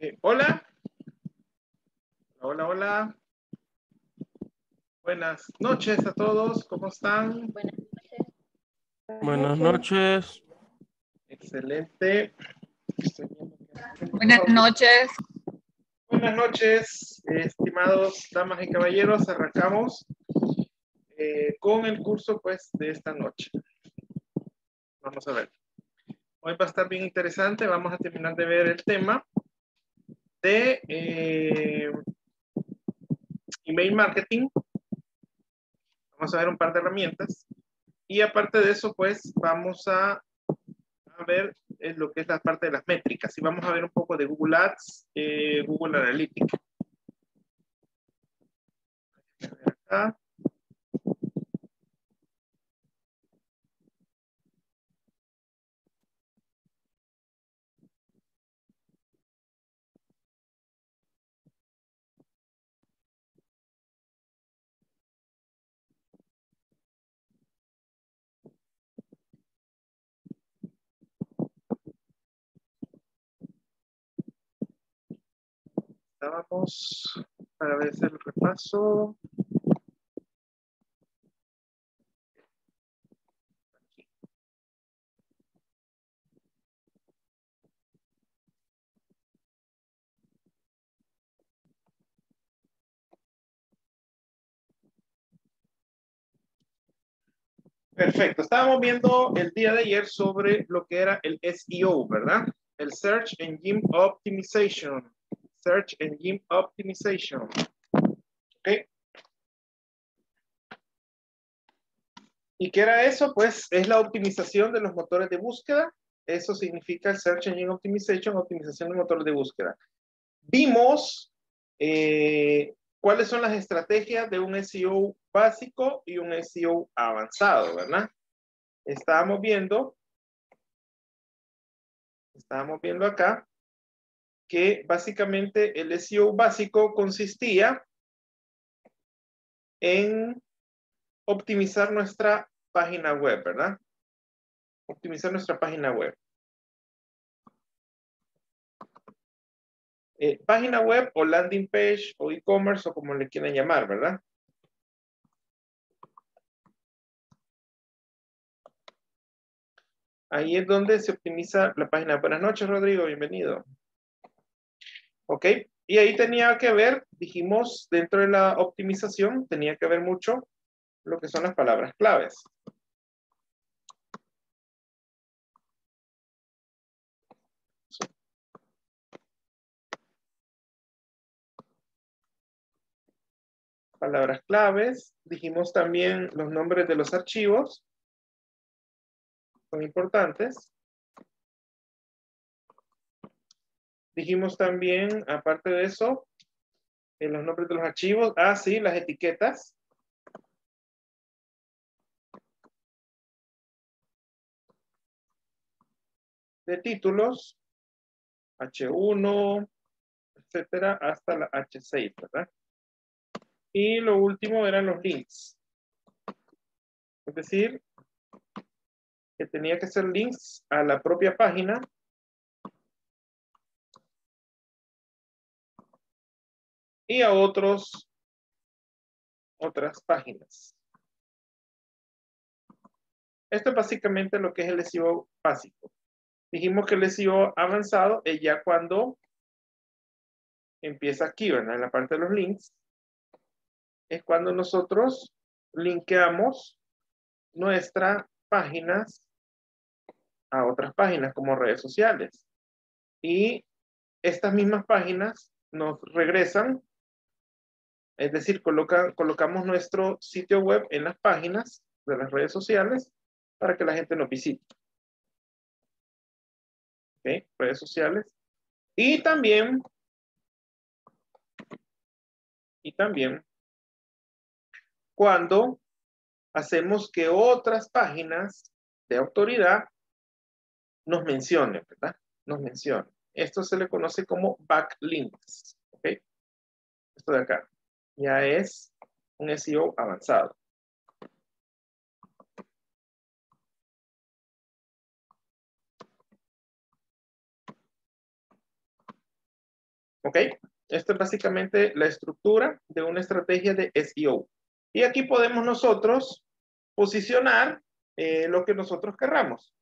Eh, hola. Hola, hola. Buenas noches a todos. ¿Cómo están? Buenas noches. Buenas noches. Excelente. Buenas noches. Buenas noches, estimados damas y caballeros. Arrancamos eh, con el curso pues de esta noche. Vamos a ver. Hoy va a estar bien interesante. Vamos a terminar de ver el tema de eh, email marketing. Vamos a ver un par de herramientas. Y aparte de eso, pues vamos a, ver eh, lo que es la parte de las métricas. Y vamos a ver un poco de Google Ads, eh, Google Analytics. Acá. Estábamos para ver el repaso. Perfecto. Estábamos viendo el día de ayer sobre lo que era el SEO, ¿verdad? El Search Engine Optimization. Search Engine Optimization. ¿Ok? ¿Y qué era eso? Pues es la optimización de los motores de búsqueda. Eso significa el Search Engine Optimization, optimización de motores de búsqueda. Vimos eh, cuáles son las estrategias de un SEO básico y un SEO avanzado, ¿verdad? Estábamos viendo, estábamos viendo acá, que básicamente el SEO básico consistía en optimizar nuestra página web, ¿verdad? Optimizar nuestra página web. Eh, página web o landing page o e-commerce o como le quieran llamar, ¿verdad? Ahí es donde se optimiza la página. Buenas noches, Rodrigo, bienvenido. ¿Ok? Y ahí tenía que ver, dijimos, dentro de la optimización, tenía que ver mucho lo que son las palabras claves. Palabras claves. Dijimos también los nombres de los archivos. Son importantes. Dijimos también, aparte de eso, en los nombres de los archivos. Ah, sí, las etiquetas. De títulos. H1, etcétera, hasta la H6, ¿verdad? Y lo último eran los links. Es decir, que tenía que ser links a la propia página y a otros otras páginas. Esto es básicamente lo que es el SEO básico. Dijimos que el SEO avanzado es ya cuando empieza aquí, ¿verdad? En la parte de los links. Es cuando nosotros linkeamos nuestras páginas a otras páginas como redes sociales. Y estas mismas páginas nos regresan es decir, colocamos nuestro sitio web en las páginas de las redes sociales para que la gente nos visite. ¿Ok? Redes sociales. Y también, y también, cuando hacemos que otras páginas de autoridad nos mencionen, ¿verdad? Nos mencionen. Esto se le conoce como backlinks. ¿Ok? Esto de acá ya es un SEO avanzado. ¿Ok? Esto es básicamente la estructura de una estrategia de SEO. Y aquí podemos nosotros posicionar eh, lo que nosotros querramos.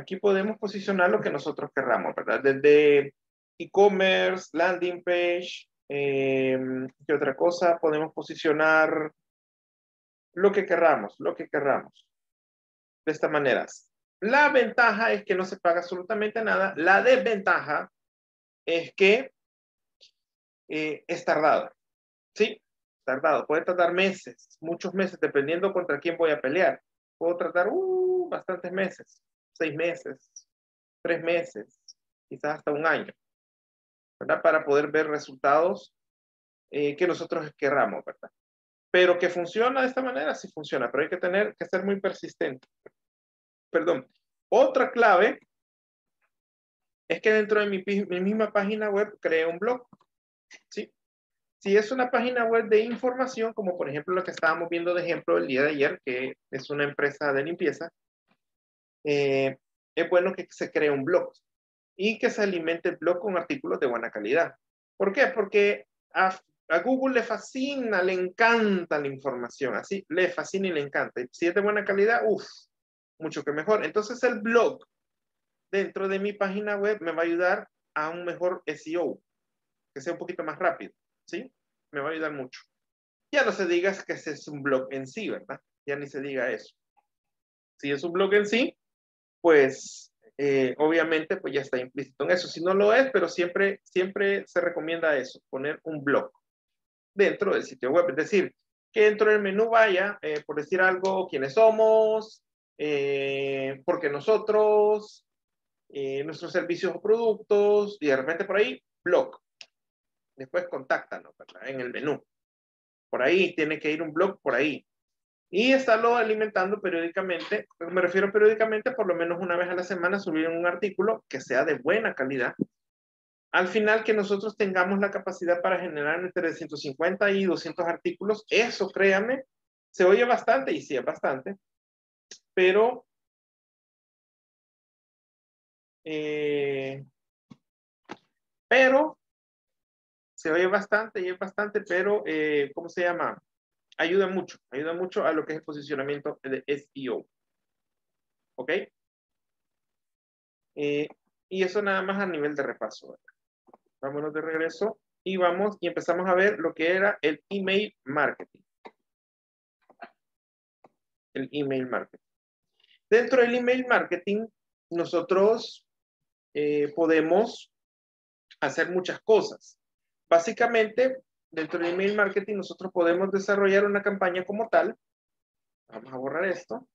Aquí podemos posicionar lo que nosotros querramos, ¿verdad? Desde e-commerce, landing page, em, ¿qué otra cosa? Podemos posicionar lo que querramos, lo que querramos. De esta manera. La ventaja es que no se paga absolutamente nada. La desventaja es que eh, es tardado. Sí, tardado. Puede tardar meses, muchos meses, dependiendo contra quién voy a pelear. Puedo tratar uh, bastantes meses, seis meses, tres meses, quizás hasta un año, ¿verdad? Para poder ver resultados eh, que nosotros querramos, ¿verdad? Pero que funciona de esta manera, sí funciona, pero hay que tener que ser muy persistente. Perdón. Otra clave es que dentro de mi, mi misma página web cree un blog. ¿sí? Si es una página web de información, como por ejemplo lo que estábamos viendo de ejemplo el día de ayer, que es una empresa de limpieza, eh, es bueno que se cree un blog y que se alimente el blog con artículos de buena calidad. ¿Por qué? Porque a, Google le fascina, le encanta la información, así, le fascina y le encanta. Si es de buena calidad, uff, mucho que mejor. Entonces el blog dentro de mi página web me va a ayudar a un mejor SEO, que sea un poquito más rápido, ¿sí? Me va a ayudar mucho. Ya no se diga que ese es un blog en sí, ¿verdad? Ya ni se diga eso. Si es un blog en sí, pues eh, obviamente pues ya está implícito en eso. Si no lo es, pero siempre, siempre se recomienda eso, poner un blog dentro del sitio web. Es decir, que dentro del menú vaya, eh, por decir algo, quiénes somos, eh, porque nosotros, nuestros servicios o productos, y de repente por ahí, blog. Después contáctanos, ¿verdad? En el menú. Por ahí tiene que ir un blog por ahí. Y estarlo alimentando periódicamente, me refiero periódicamente, por lo menos una vez a la semana, subir un artículo que sea de buena calidad. Al final, que nosotros tengamos la capacidad para generar entre 150 y 200 artículos, eso, créame, se oye bastante, y sí es bastante, pero eh, pero se oye bastante y es bastante, pero eh, ¿cómo se llama? Ayuda mucho, ayuda mucho a lo que es el posicionamiento de SEO. ¿Ok? Eh, y eso nada más a nivel de repaso. Vámonos de regreso y vamos y empezamos a ver lo que era el email marketing. El email marketing. Dentro del email marketing, nosotros eh, podemos hacer muchas cosas. Básicamente, dentro del email marketing, nosotros podemos desarrollar una campaña como tal. Vamos a borrar esto.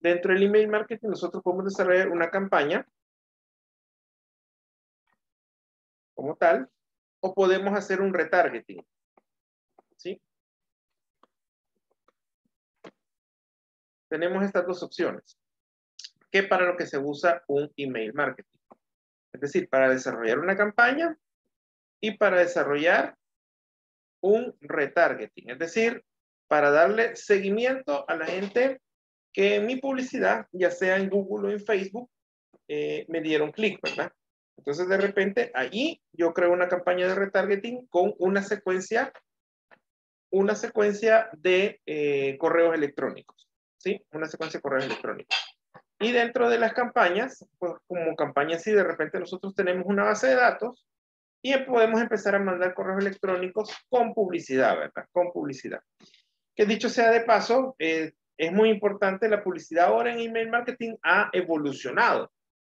Dentro del email marketing nosotros podemos desarrollar una campaña como tal, o podemos hacer un retargeting. ¿Sí? Tenemos estas dos opciones. ¿Qué para lo que se usa un email marketing. Es decir, para desarrollar una campaña y para desarrollar un retargeting. Es decir, para darle seguimiento a la gente que mi publicidad, ya sea en Google o en Facebook, eh, me dieron clic, ¿verdad? Entonces, de repente, allí yo creo una campaña de retargeting con una secuencia, una secuencia de eh, correos electrónicos, ¿sí? Una secuencia de correos electrónicos. Y dentro de las campañas, pues como campañas, sí, de repente nosotros tenemos una base de datos y podemos empezar a mandar correos electrónicos con publicidad, ¿verdad? Con publicidad. Que dicho sea de paso, eh, es muy importante, la publicidad ahora en email marketing ha evolucionado.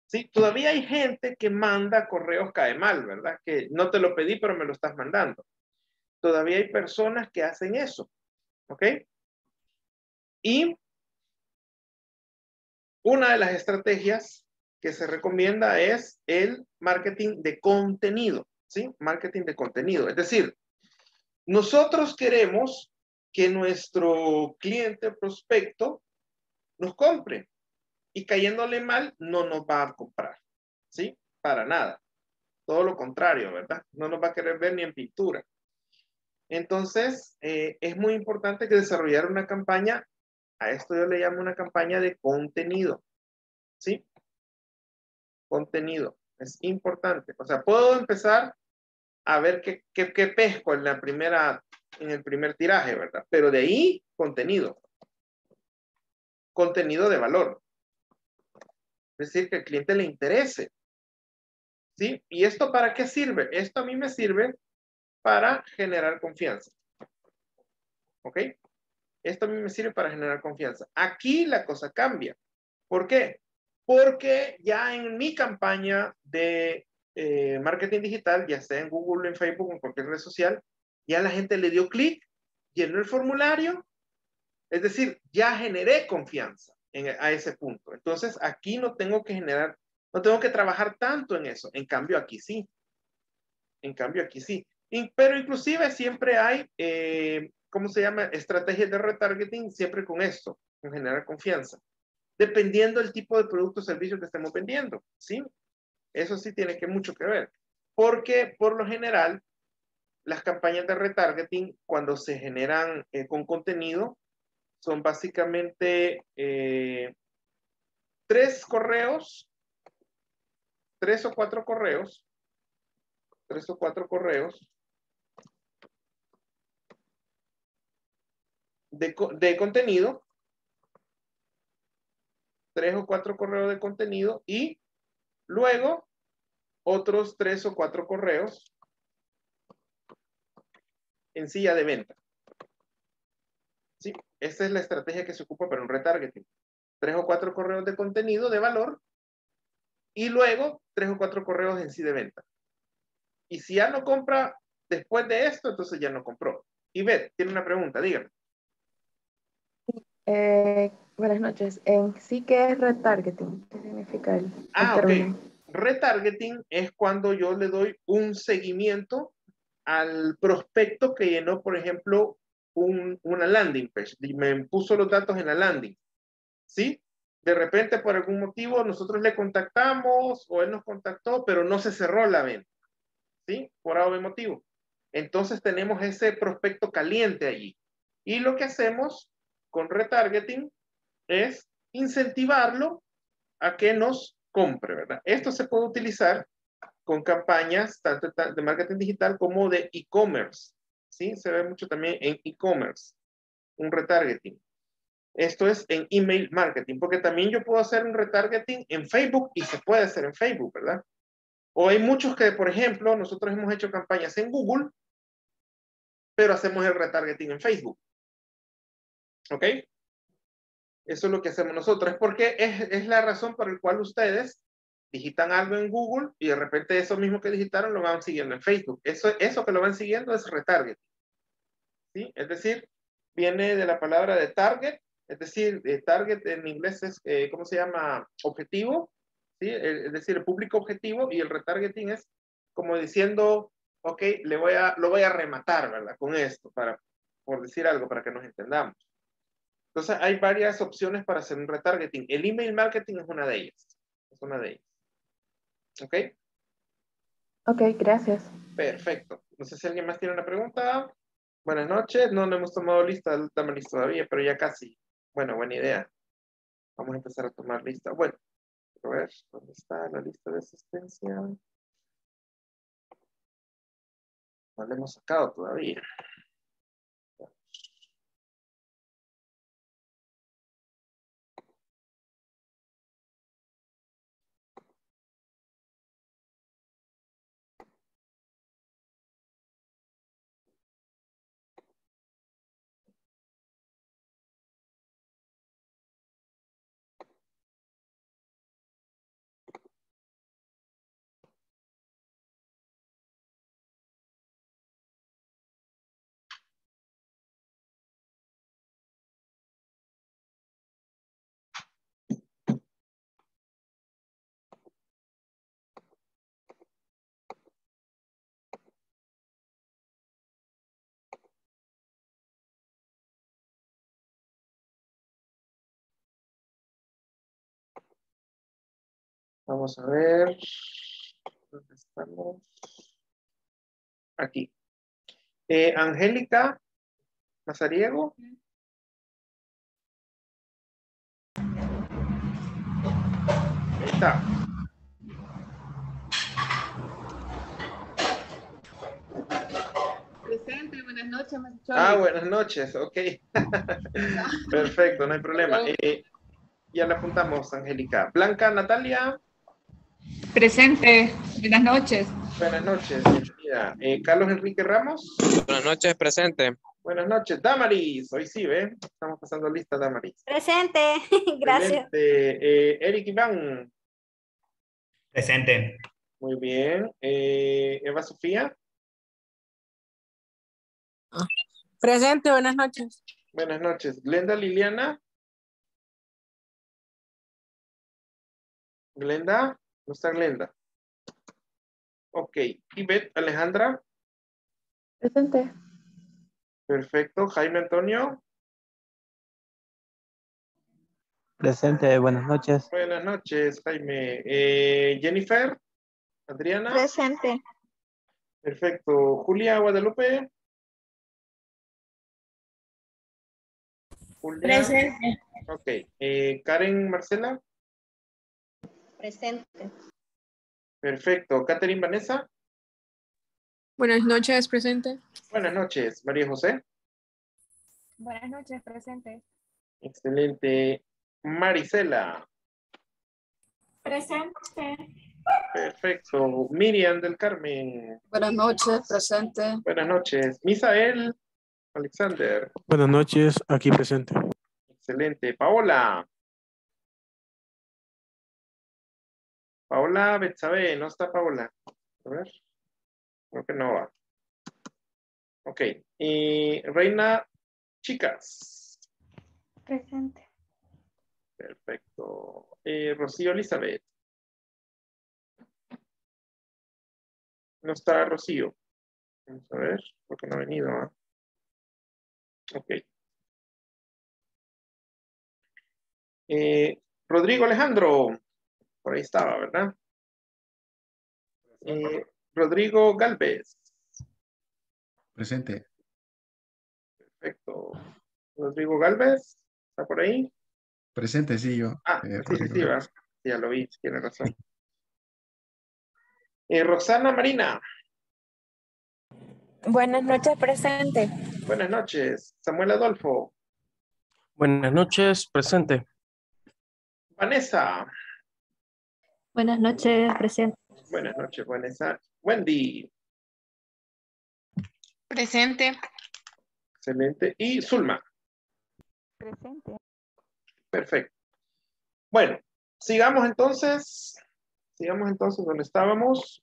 ¿sí? Todavía hay gente que manda correos cae mal, ¿verdad? Que no te lo pedí, pero me lo estás mandando. Todavía hay personas que hacen eso, ¿ok? Y una de las estrategias que se recomienda es el marketing de contenido, ¿sí? Marketing de contenido. Es decir, Nosotros queremos que nuestro cliente prospecto nos compre y cayéndole mal no nos va a comprar, ¿sí? Para nada. Todo lo contrario, ¿verdad? No nos va a querer ver ni en pintura. Entonces, eh, es muy importante que desarrollar una campaña, a esto yo le llamo una campaña de contenido, ¿sí? Contenido, es importante. O sea, puedo empezar a ver qué, qué, qué pesco en la primera, en el primer tiraje, ¿verdad? Pero de ahí, contenido. Contenido de valor. Es decir, que al cliente le interese. ¿Sí? ¿Y esto para qué sirve? Esto a mí me sirve para generar confianza. ¿Ok? Esto a mí me sirve para generar confianza. Aquí la cosa cambia. ¿Por qué? Porque ya en mi campaña de eh, marketing digital, ya sea en Google, en Facebook, en cualquier red social, ya la gente le dio clic, llenó el formulario, es decir, ya generé confianza a ese punto. Entonces, aquí no tengo que generar, no tengo que trabajar tanto en eso. En cambio, aquí sí. En cambio, aquí sí pero inclusive siempre hay, eh, ¿cómo se llama? Estrategias de retargeting siempre con esto, con generar confianza. Dependiendo del tipo de producto o servicio que estemos vendiendo, ¿sí? Eso sí tiene que mucho que ver. Porque por lo general, las campañas de retargeting, cuando se generan eh, con contenido, son básicamente eh, tres correos, tres o cuatro correos, tres o cuatro correos de, contenido, tres o cuatro correos de contenido y luego otros tres o cuatro correos en silla de venta. Sí, esa es la estrategia que se ocupa para un retargeting. Tres o cuatro correos de contenido de valor y luego tres o cuatro correos en sí de venta. Y si ya no compra después de esto, entonces ya no compró. Y ve, tiene una pregunta, dígame. Eh, buenas noches. En sí, ¿qué es retargeting? ¿Qué significa el, ah, ok. Retargeting es cuando yo le doy un seguimiento al prospecto que llenó, por ejemplo, un, una landing page. Me puso los datos en la landing. ¿Sí? De repente, por algún motivo, nosotros le contactamos o él nos contactó, pero no se cerró la venta. ¿Sí? Por algún motivo. Entonces tenemos ese prospecto caliente allí. Y lo que hacemos con retargeting es incentivarlo a que nos compre, ¿verdad? Esto se puede utilizar con campañas tanto de marketing digital como de e-commerce, ¿sí? Se ve mucho también en e-commerce, un retargeting. Esto es en email marketing, porque también yo puedo hacer un retargeting en Facebook y se puede hacer en Facebook, ¿verdad? O hay muchos que, por ejemplo, nosotros hemos hecho campañas en Google, pero hacemos el retargeting en Facebook. ¿Ok? Eso es lo que hacemos nosotros. Es porque es, la razón por la cual ustedes digitan algo en Google y de repente eso mismo que digitaron lo van siguiendo en Facebook. Eso, eso que lo van siguiendo es retarget. ¿Sí? Es decir, viene de la palabra de target, es decir, de target en inglés es, eh, ¿cómo se llama? Objetivo, ¿sí? Es decir, el público objetivo y el retargeting es como diciendo, ok, le voy a, lo voy a rematar, ¿verdad? Con esto, para, por decir algo, para que nos entendamos. Entonces, hay varias opciones para hacer un retargeting. El email marketing es una de ellas. Es una de ellas. ¿Ok? Ok, gracias. Perfecto. No sé si alguien más tiene una pregunta. Buenas noches. No, no hemos tomado lista del tamaño todavía, pero ya casi. Bueno, buena idea. Vamos a empezar a tomar lista. Bueno, a ver, ¿dónde está la lista de asistencia? No la hemos sacado todavía. Vamos a ver. ¿Dónde estamos? Aquí. Eh, Angélica Mazariego. Ahí está. Presente, buenas noches, Ah, buenas noches, ok. Perfecto, no hay problema. Eh, ya le apuntamos, Angélica. Blanca Natalia. Presente, buenas noches. Buenas noches, bienvenida. Eh, Carlos Enrique Ramos. Buenas noches, presente. Buenas noches, Damaris. Hoy sí, ¿ve? Estamos pasando lista, Damaris. Presente, gracias. Eh, Eric Iván. Presente. Muy bien. Eh, Eva Sofía. Presente, buenas noches. Buenas noches. Glenda Liliana. Glenda. No está Glenda. Ok. Ivette Alejandra. Presente. Perfecto. Jaime Antonio. Presente, buenas noches. Buenas noches, Jaime. Eh, Jennifer. Adriana. Presente. Perfecto. Julia Guadalupe. Julia. Presente. Ok. Eh, Karen Marcela. Presente. Perfecto. Catherine Vanessa. Buenas noches, presente. Buenas noches. María José. Buenas noches, presente. Excelente. Marisela. Presente. Perfecto. Miriam del Carmen. Buenas noches, presente. Buenas noches. Misael. Alexander. Buenas noches, aquí presente. Excelente. Paola. Paola Betsabe, no está Paola. A ver. Creo que no va. Ok. Y Reina Chicas. Presente. Perfecto. Eh, Rocío Elizabeth. No está Rocío. Vamos a ver, porque no ha venido. ¿ah? Ok. Eh, Rodrigo Alejandro. Por ahí estaba, ¿verdad? Eh, Rodrigo Galvez. Presente. Perfecto. Rodrigo Galvez. ¿Está por ahí? Presente, sí, yo. Ah, Eh, sí, sí, Rodrigo sí, va. Galvez. Ya lo vi, tiene razón. Eh, Roxana Marina. Buenas noches, presente. Buenas noches. Samuel Adolfo. Buenas noches, presente. Vanessa. Buenas noches, presente. Buenas noches, Vanessa. Wendy. Presente. Excelente. Y Zulma. Presente. Perfecto. Bueno, sigamos entonces. Sigamos entonces donde estábamos.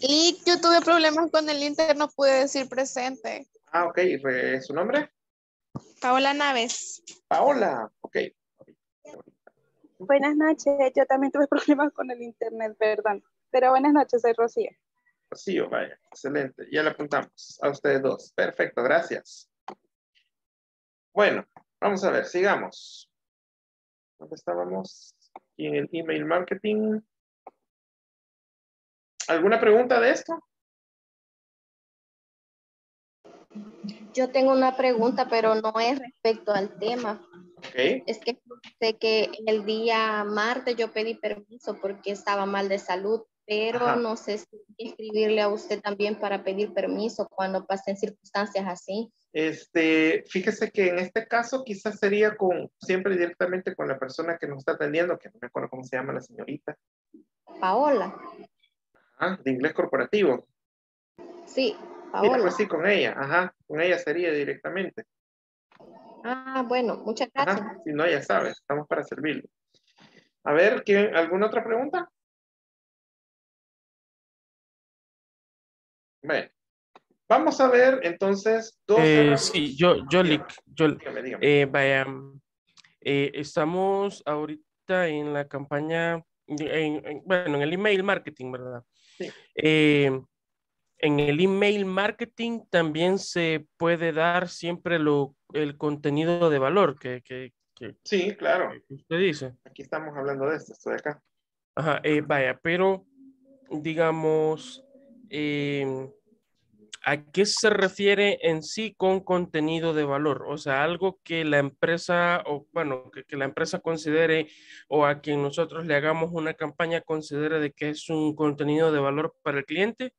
Y yo tuve problemas con el Inter, no pude decir presente. Ah, ok. Re- ¿Su nombre? Paola Naves. Paola. Ok. Buenas noches, yo también tuve problemas con el internet, perdón. Pero buenas noches, soy Rocío. Rocío, vaya. Excelente. Ya le apuntamos a ustedes dos. Perfecto, gracias. Bueno, vamos a ver, sigamos. ¿Dónde estábamos? Aquí en el email marketing. ¿Alguna pregunta de esto? Yo tengo una pregunta, pero no es respecto al tema. Es que sé que el día martes yo pedí permiso porque estaba mal de salud, pero Ajá. no sé si escribirle a usted también para pedir permiso cuando pasen circunstancias así. Este, fíjese que en este caso quizás sería con, siempre directamente con la persona que nos está atendiendo, que no me acuerdo cómo se llama la señorita, Paola. ah, de inglés corporativo. Sí, Sí, Paola. pues sí, con ella, ajá, con ella sería directamente. Ah, bueno, muchas gracias. Ajá, si no, ya sabe, estamos para servirle. A ver, ¿quién, ¿alguna otra pregunta? Bueno, vamos a ver entonces dos Eh, sí, yo, yo, Dígame, yo, dígame, dígame. eh, vaya, eh, estamos ahorita en la campaña, en- en- bueno, en el email marketing, ¿verdad? Sí. Eh, en el email marketing también se puede dar siempre lo, el contenido de valor que, que, que- Sí, claro, que usted dice. aquí estamos hablando de esto, estoy acá. Ajá, eh, vaya, pero digamos, em, ¿a qué se refiere en sí con contenido de valor? O sea, algo que la empresa, o bueno, que, que la empresa considere o a quien nosotros le hagamos una campaña considere de que es un contenido de valor para el cliente.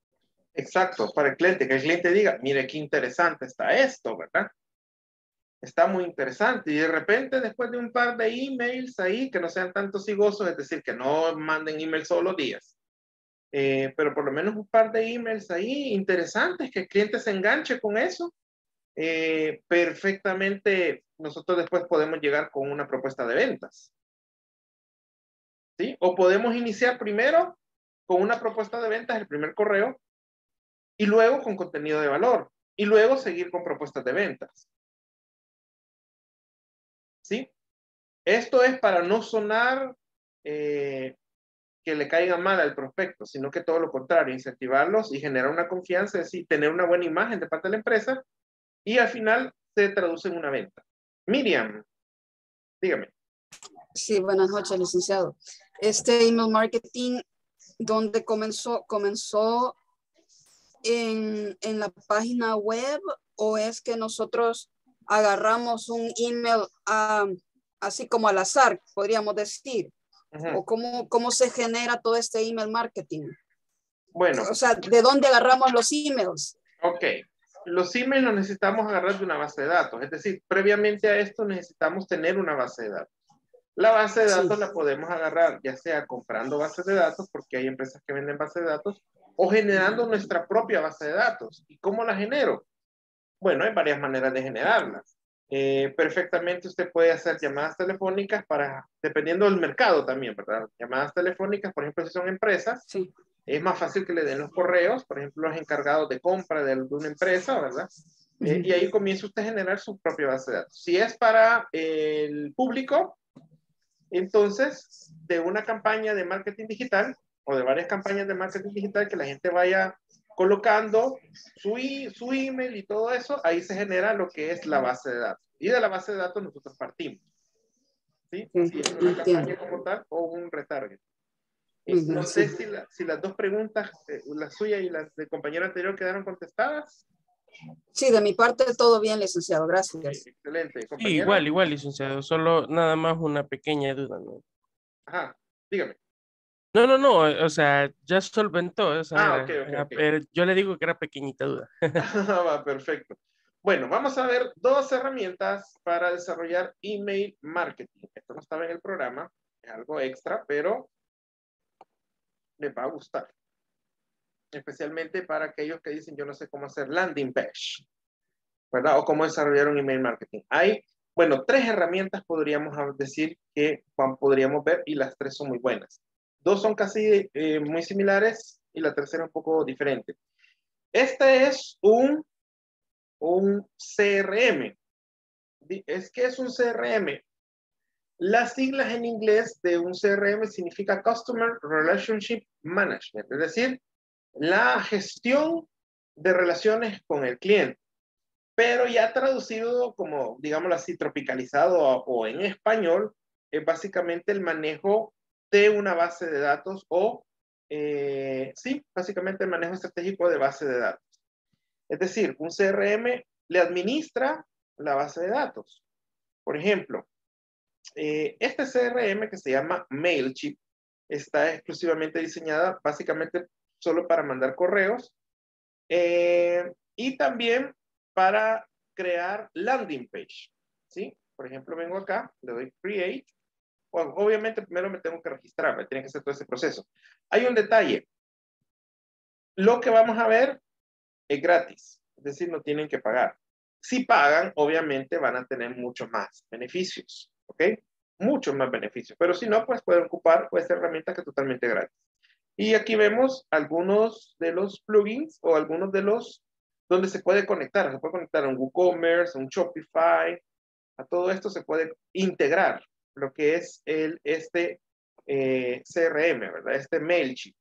Exacto, para el cliente, que el cliente diga, mire qué interesante está esto, ¿verdad? Está muy interesante. Y de repente, después de un par de emails ahí, que no sean tanto sigosos, es decir, que no manden emails todos los días, eh, pero por lo menos un par de emails ahí interesantes, que el cliente se enganche con eso, eh, perfectamente nosotros después podemos llegar con una propuesta de ventas. ¿Sí? O podemos iniciar primero con una propuesta de ventas, el primer correo, y luego con contenido de valor, y luego seguir con propuestas de ventas. ¿Sí? Esto es para no sonar eh, que le caiga mal al prospecto, sino que todo lo contrario, incentivarlos y generar una confianza, es decir, tener una buena imagen de parte de la empresa y al final se traduce en una venta. Miriam, dígame. Sí, buenas noches, licenciado. Este email marketing, ¿dónde comenzó? ¿Comenzó en, en la página web o es que nosotros agarramos un email ah, así como al azar, podríamos decir? ¿O cómo, cómo se genera todo este email marketing? Bueno. O sea, ¿de dónde agarramos los emails? Ok. Los emails los necesitamos agarrar de una base de datos. Es decir, previamente a esto necesitamos tener una base de datos. La base de datos Sí. la podemos agarrar ya sea comprando bases de datos, porque hay empresas que venden bases de datos, o generando nuestra propia base de datos. ¿Y cómo la genero? Bueno, hay varias maneras de generarla. Eh, perfectamente usted puede hacer llamadas telefónicas para, dependiendo del mercado también, ¿verdad? Llamadas telefónicas, por ejemplo, si son empresas, Sí. es más fácil que le den los correos, por ejemplo, los encargados de compra de, una empresa, ¿verdad? Eh, y ahí comienza usted a generar su propia base de datos. Si es para el público, entonces, de una campaña de marketing digital o de varias campañas de marketing digital que la gente vaya colocando su, su email y todo eso, ahí se genera lo que es la base de datos. Y de la base de datos nosotros partimos. ¿Sí? Si es una campaña como tal o un retarget. No sé sí. si, la- si las dos preguntas, eh, la suya y la del compañero anterior, quedaron contestadas. Sí, de mi parte todo bien, licenciado. Gracias. Excelente. Sí, compañero. igual, igual, licenciado. Solo nada más una pequeña duda, ¿no? Ajá, dígame. No, no, no, o sea, ya solventó. esa Ah, era- ok, ok, era- ok. pero yo le digo que era pequeñita duda. Va, perfecto. Bueno, vamos a ver dos herramientas para desarrollar email marketing. Esto no estaba en el programa, es algo extra, pero les va a gustar. Especialmente para aquellos que dicen, yo no sé cómo hacer landing page, ¿verdad? O cómo desarrollar un email marketing. Hay, bueno, tres herramientas podríamos decir que podríamos ver y las tres son muy buenas. Dos son casi eh, muy similares y la tercera un poco diferente. Este es un, un CRM. Es que es un CRM. Las siglas en inglés de un CRM significa Customer Relationship Management, es decir, la gestión de relaciones con el cliente. Pero ya traducido como, digámoslo así, tropicalizado o, o en español, es básicamente el manejo de una base de datos o, eh, sí, básicamente el manejo estratégico de base de datos. Es decir, un CRM le administra la base de datos. Por ejemplo, eh, este CRM que se llama MailChimp está exclusivamente diseñada básicamente solo para mandar correos eh, y también para crear landing page. ¿sí? Por ejemplo, vengo acá, le doy create. Bueno, obviamente primero me tengo que registrar, me tiene que hacer todo ese proceso. Hay un detalle. Lo que vamos a ver es gratis, es decir, no tienen que pagar. Si pagan, obviamente van a tener muchos más beneficios, ¿ok? Muchos más beneficios, pero si no, pues pueden ocupar esta herramienta que es totalmente gratis. Y aquí vemos algunos de los plugins o algunos de los donde se puede conectar. Se puede conectar a un WooCommerce, a un Shopify. A todo esto se puede integrar lo que es el, este eh, CRM, ¿verdad? Este MailChimp.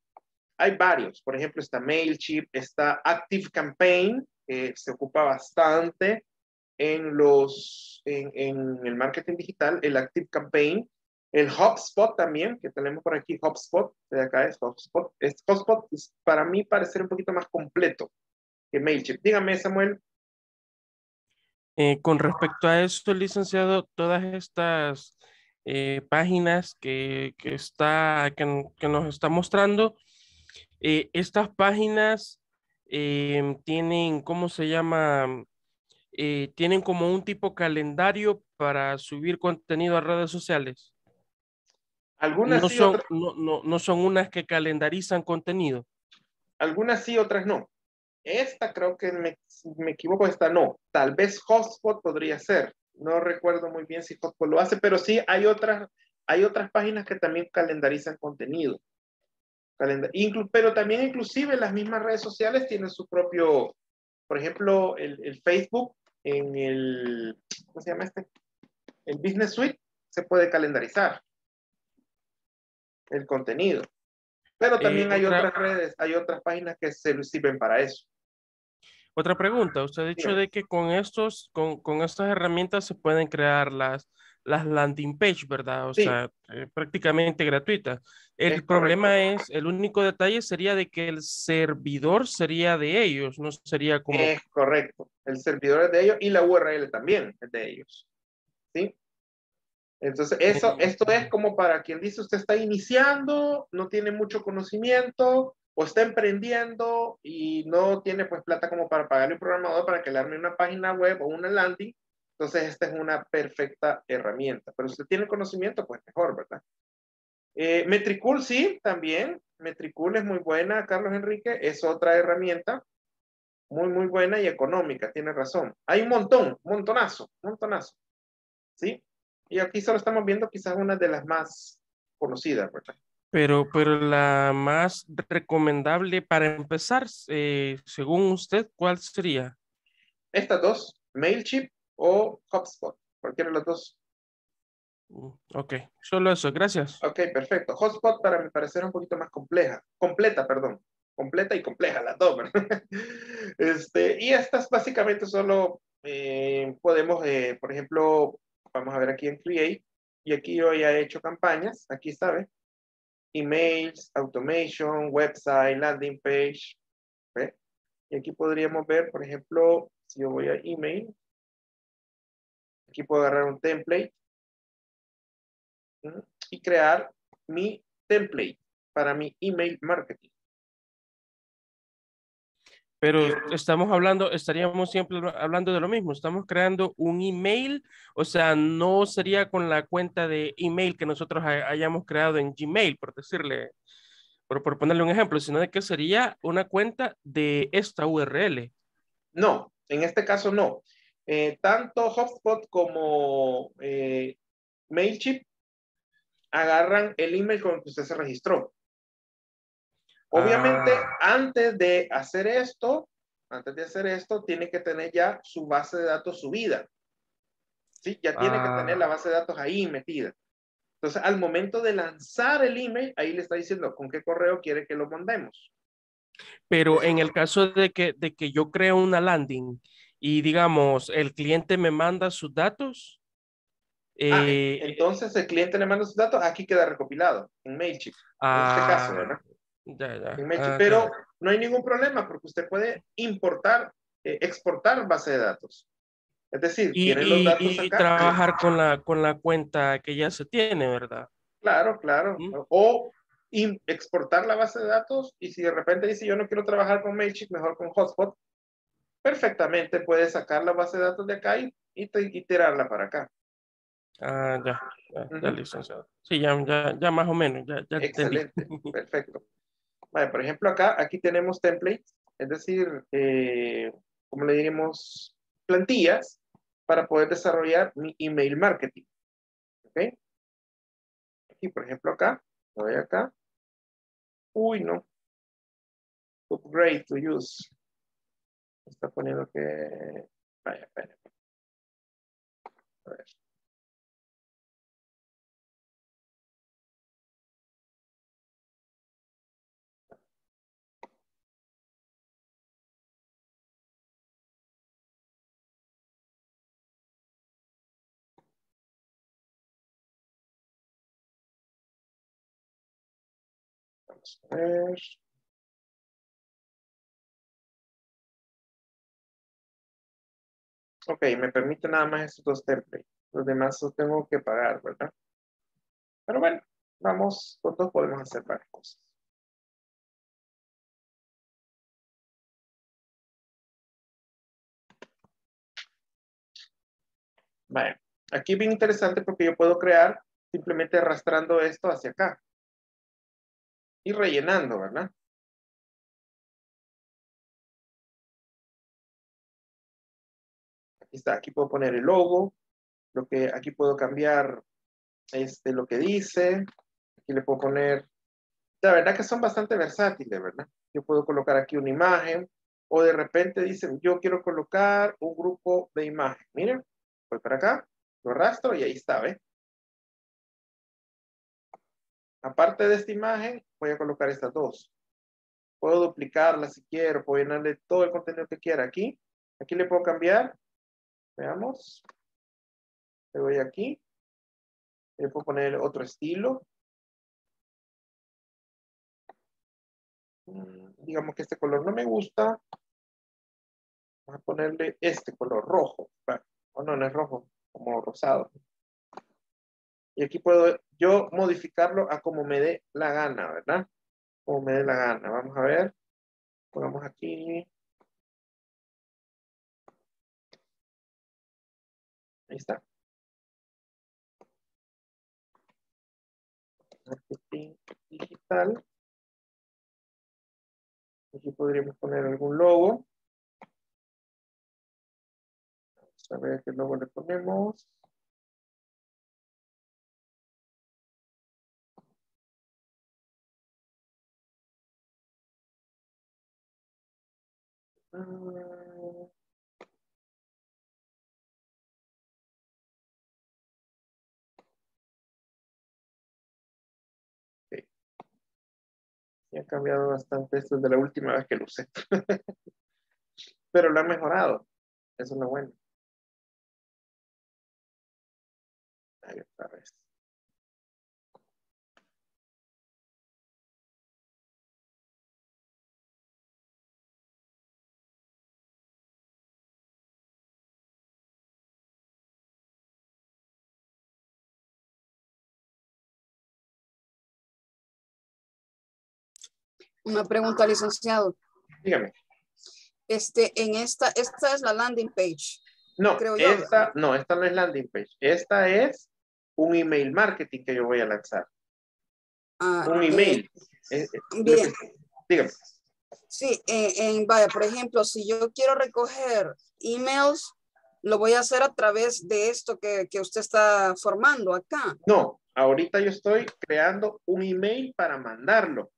Hay varios. Por ejemplo, está MailChimp, está ActiveCampaign, que se ocupa bastante en, los, en, en el marketing digital, el ActiveCampaign. El HubSpot también, que tenemos por aquí, HubSpot, de acá es HubSpot. Es, HubSpot para mí parece un poquito más completo que MailChimp. Dígame, Samuel. Eh, con respecto a esto, licenciado, todas estas eh, páginas que, que está, que, que, nos está mostrando, eh, estas páginas em, tienen, ¿cómo se llama? Eh, tienen como un tipo calendario para subir contenido a redes sociales. Algunas no sí, son, otras, no, no, no son unas que calendarizan contenido. algunas sí, otras no. Esta creo que me, me equivoco, esta no. Tal vez Hotspot podría ser. No recuerdo muy bien si Hotspot lo hace, pero sí hay otras, hay otras páginas que también calendarizan contenido. Calenda- inclu- pero también inclusive las mismas redes sociales tienen su propio, por ejemplo, el, el Facebook en el, ¿cómo se llama este? El Business Suite se puede calendarizar el contenido. Pero también Eh, hay otra- otras redes, hay otras páginas que se sirven para eso. Otra pregunta, usted ha dicho de que con estos, con, con estas herramientas se pueden crear las, las landing page, ¿verdad? O Sí. sea, eh, prácticamente gratuitas. El Es problema es, el único detalle sería de que el servidor sería de ellos, no sería como... Es correcto. El servidor es de ellos y la URL también es de ellos. ¿Sí? Entonces, eso, esto es como para quien dice usted está iniciando, no tiene mucho conocimiento o está emprendiendo y no tiene pues plata como para pagarle un programador para que le arme una página web o una landing. Entonces, esta es una perfecta herramienta. Pero si usted tiene conocimiento, pues mejor, ¿verdad? Eh, Metricool sí, también. Metricool es muy buena, Carlos Enrique. Es otra herramienta muy, muy buena y económica, tiene razón. Hay un montón, montonazo, montonazo. ¿Sí? Y aquí solo estamos viendo quizás una de las más conocidas, ¿verdad? Pero, pero la más recomendable para empezar, eh, según usted, ¿cuál sería? Estas dos, MailChimp o HubSpot, cualquiera de las dos. Mm, Ok, solo eso, gracias. Ok, perfecto. HubSpot para mi parecer es un poquito más compleja, completa, perdón. Completa y compleja, las dos, ¿verdad? Este, y estas básicamente solo eh, podemos, eh, por ejemplo, vamos a ver aquí en Create, y aquí yo ya he hecho campañas, aquí ¿ve? Emails, automation, website, landing page. Y aquí podríamos ver, por ejemplo, si yo voy a email, aquí puedo agarrar un template y crear mi template para mi email marketing. Pero estamos hablando, estaríamos siempre hablando de lo mismo. Estamos creando un email, o sea, no sería con la cuenta de email que nosotros hay- hayamos creado en Gmail, por decirle, por, por ponerle un ejemplo, sino de que sería una cuenta de esta URL. No, en este caso no. Eh, tanto HubSpot como eh, MailChimp agarran el email con el que usted se registró. Obviamente, Ah. antes de hacer esto, antes de hacer esto, tiene que tener ya su base de datos subida. Sí, ya tiene que Ah. tener la base de datos ahí metida. Entonces, al momento de lanzar el email, ahí le está diciendo con qué correo quiere que lo mandemos. Pero en el caso de que, de que yo creo una landing y digamos, el cliente me manda sus datos, Ah, eh, entonces el cliente le manda sus datos, aquí queda recopilado en MailChimp. En este caso, ah, ¿verdad? Ya, ya, en MailChimp. ah, Pero ya. no hay ningún problema porque usted puede importar, eh, exportar base de datos. Es decir, Y, tiene los y- datos y acá. trabajar con la, con la cuenta que ya se tiene, ¿verdad? Claro, claro. ¿Mm? O exportar la base de datos y si de repente dice yo no quiero trabajar con MailChimp, mejor con Hotspot, perfectamente puede sacar la base de datos de acá y, y, y tirarla para acá. Ah, ya, ya, ya, Ujú. licenciado. Sí, ya, ya, ya más o menos, ya, ya entendí. Excelente, perfecto. Por ejemplo, acá, aquí tenemos templates, es decir, eh, como le diremos, plantillas para poder desarrollar mi email marketing. ¿Ok? Aquí, por ejemplo, acá, voy acá. Uy, no. Upgrade to use. Está poniendo que... Vaya, espera. A ver. Vamos a ver. Ok, me permite nada más estos dos templates. Los demás los tengo que pagar, ¿verdad? Pero bueno, vamos, con dos podemos hacer varias cosas. Vale, aquí bien interesante porque yo puedo crear simplemente arrastrando esto hacia acá. Y rellenando, ¿verdad? Aquí está, aquí puedo poner el logo, lo que aquí puedo cambiar este, lo que dice, aquí le puedo poner, la verdad que son bastante versátiles, ¿verdad? Yo puedo colocar aquí una imagen, o de repente dicen, yo quiero colocar un grupo de imagen. Miren, voy para acá, lo arrastro y ahí está, ¿ve? Aparte de esta imagen, voy a colocar estas dos. Puedo duplicarla si quiero, puedo llenarle todo el contenido que quiera aquí. Aquí le puedo cambiar. Veamos. Le voy aquí. Le puedo poner otro estilo. Mm, digamos que este color no me gusta. Vamos a ponerle este color rojo. O no, no es rojo, como rosado. Y aquí puedo yo modificarlo a como me dé la gana, ¿verdad? Como me dé la gana. Vamos a ver. Pongamos aquí. Ahí está. Digital. Aquí podríamos poner algún logo. Vamos a ver qué logo le ponemos. Ah. Ha cambiado bastante esto desde la última vez que lo usé. Pero lo ha mejorado. Eso es lo bueno. Ahí otra vez. Una pregunta, licenciado. Dígame. Este, en esta, esta es la landing page. No, creo yo, esta, no, esta no es landing page. Esta es un email marketing que yo voy a lanzar. Ah, un eh, email. Eh, eh, bien. dígame. Sí, eh, en, vaya, por ejemplo, si yo quiero recoger emails, lo voy a hacer a través de esto que, que usted está formando acá. No, ahorita yo estoy creando un email para mandarlo.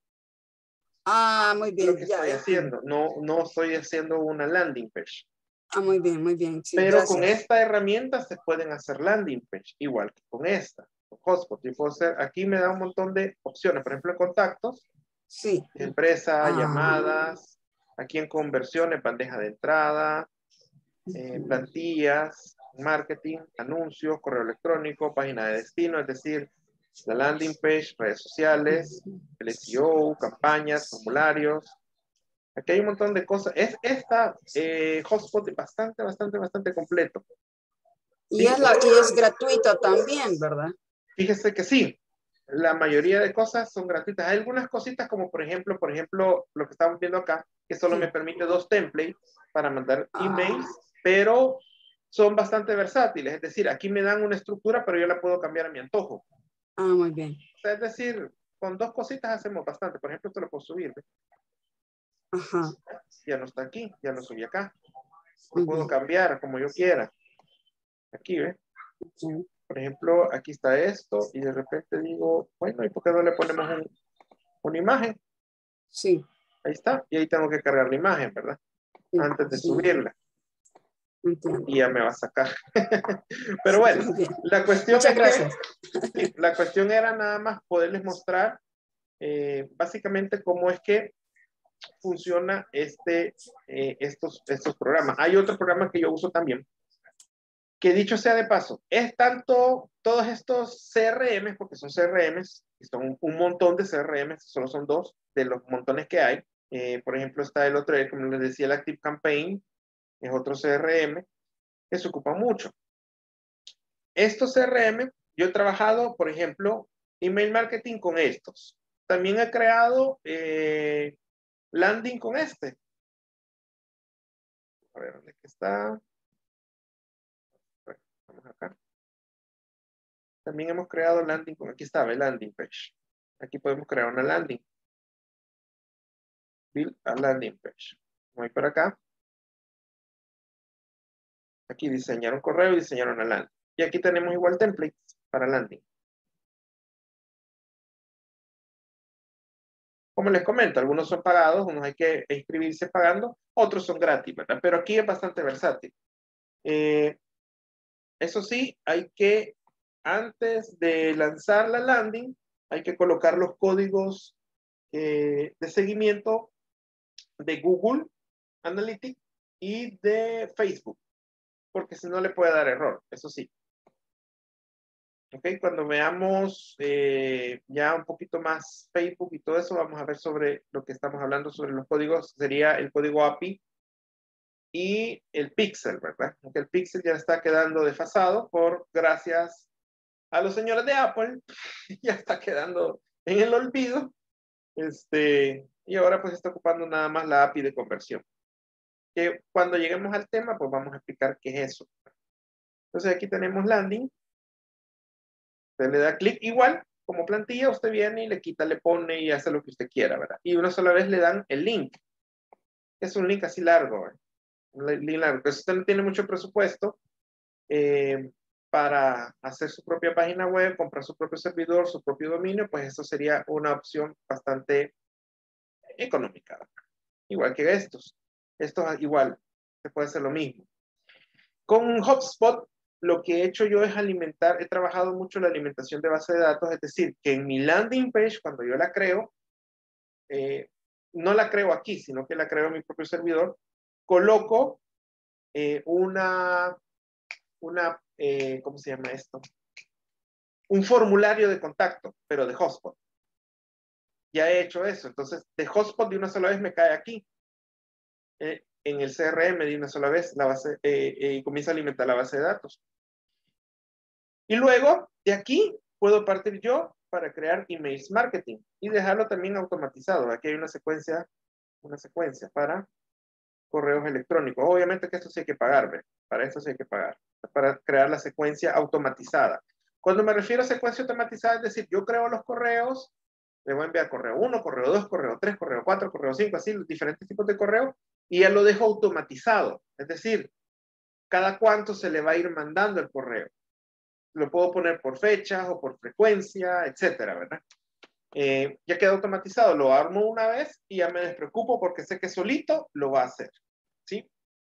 Ah, muy bien. lo que ya, estoy ya. haciendo. No, no estoy haciendo una landing page. Ah, muy bien, muy bien. Sí, Pero gracias. con esta herramienta se pueden hacer landing page, igual que con esta. Con Hotspot. Yo puedo hacer, aquí me da un montón de opciones. Por ejemplo, en contactos, Sí. empresa, Ah. llamadas, aquí en conversiones, bandeja de entrada, eh, plantillas, marketing, anuncios, correo electrónico, página de destino, es decir, la landing page, redes sociales, el SEO, campañas, formularios. Aquí hay un montón de cosas. Es esta eh, hotspot es bastante, bastante, bastante completo. Y es, la, y es gratuita también, ¿verdad? Fíjese que sí, la mayoría de cosas son gratuitas. Hay algunas cositas como por ejemplo, por ejemplo, lo que estamos viendo acá, que solo Sí. me permite dos templates para mandar Ah. emails, pero son bastante versátiles. Es decir, aquí me dan una estructura, pero yo la puedo cambiar a mi antojo. Ah, muy bien. Es decir, con dos cositas hacemos bastante. Por ejemplo, esto lo puedo subir. ¿ve? Ajá. Ya no está aquí, ya lo subí acá. Lo puedo cambiar como yo quiera. Aquí, ¿ve? Sí. Por ejemplo, aquí está esto y de repente digo, bueno, ¿y por qué no le ponemos un- una imagen? Sí. Ahí está. Y ahí tengo que cargar la imagen, ¿verdad? sí, Antes de sí, subirla. Entiendo. Y ya me va a sacar. Pero bueno, la cuestión Muchas que- sí, la cuestión era nada más poderles mostrar eh, básicamente cómo es que funciona este, eh, estos, estos programas. Hay otro programa que yo uso también, Que dicho sea de paso, es tanto todos estos CRM, porque son CRMs, son un montón de CRM, solo son dos de los montones que hay. Eh, por ejemplo, está el otro, como les decía, el Active Campaign, es otro CRM que se ocupa mucho. Estos CRM, yo he trabajado, por ejemplo, email marketing con estos. También he creado eh, landing con este. A ver, ¿dónde está? Vamos acá. También hemos creado landing con, aquí el landing page. Aquí podemos crear una landing. Build a landing page. Voy para acá. Aquí diseñar un correo y diseñar una landing. Y aquí tenemos igual templates para landing. Como les comento, algunos son pagados, unos hay que inscribirse pagando, otros son gratis, ¿verdad? Pero aquí es bastante versátil. Eh, eso sí, hay que, antes de lanzar la landing, hay que colocar los códigos eh, de seguimiento de Google Analytics y de Facebook, porque si no le puede dar error, eso sí. Ok, cuando veamos eh, ya un poquito más Facebook y todo eso, vamos a ver sobre lo que estamos hablando sobre los códigos. Sería el código API y el pixel, ¿verdad? Aunque el pixel ya está quedando desfasado por gracias a los señores de Apple, ya está quedando en el olvido. Este, y ahora pues está ocupando nada más la API de conversión. Que cuando lleguemos al tema, pues vamos a explicar qué es eso. Entonces aquí tenemos landing le da clic igual, como plantilla, usted viene y le quita, le pone y hace lo que usted quiera, ¿verdad? Y una sola vez le dan el link. Es un link así largo, ¿verdad? Un link largo. Si usted no tiene mucho presupuesto eh, para hacer su propia página web, comprar su propio servidor, su propio dominio, pues eso sería una opción bastante económica. Igual que estos. Estos igual, se puede hacer lo mismo. Con HubSpot lo que he hecho yo es alimentar, he trabajado mucho la alimentación de base de datos, es decir, que en mi landing page, cuando yo la creo, eh, no la creo aquí, sino que la creo en mi propio servidor, coloco eh, una, una eh, ¿cómo se llama esto? Un formulario de contacto, pero de hotspot. Ya he hecho eso, entonces de hotspot de una sola vez me cae aquí en el CRM de una sola vez la base, y comienza a alimentar la base de datos. Y luego, de aquí, puedo partir yo para crear emails marketing y dejarlo también automatizado. Aquí hay una secuencia, una secuencia para correos electrónicos. Obviamente que esto sí hay que pagar, Para eso sí hay que pagar, para crear la secuencia automatizada. Cuando me refiero a secuencia automatizada, es decir, yo creo los correos, le voy a enviar correo 1, correo 2, correo 3, correo 4, correo 5, así, los diferentes tipos de correo, y ya lo dejo automatizado. Es decir, cada cuánto se le va a ir mandando el correo lo puedo poner por fechas o por frecuencia, etcétera, ¿verdad? Eh, ya queda automatizado, lo armo una vez y ya me despreocupo porque sé que solito lo va a hacer, ¿sí?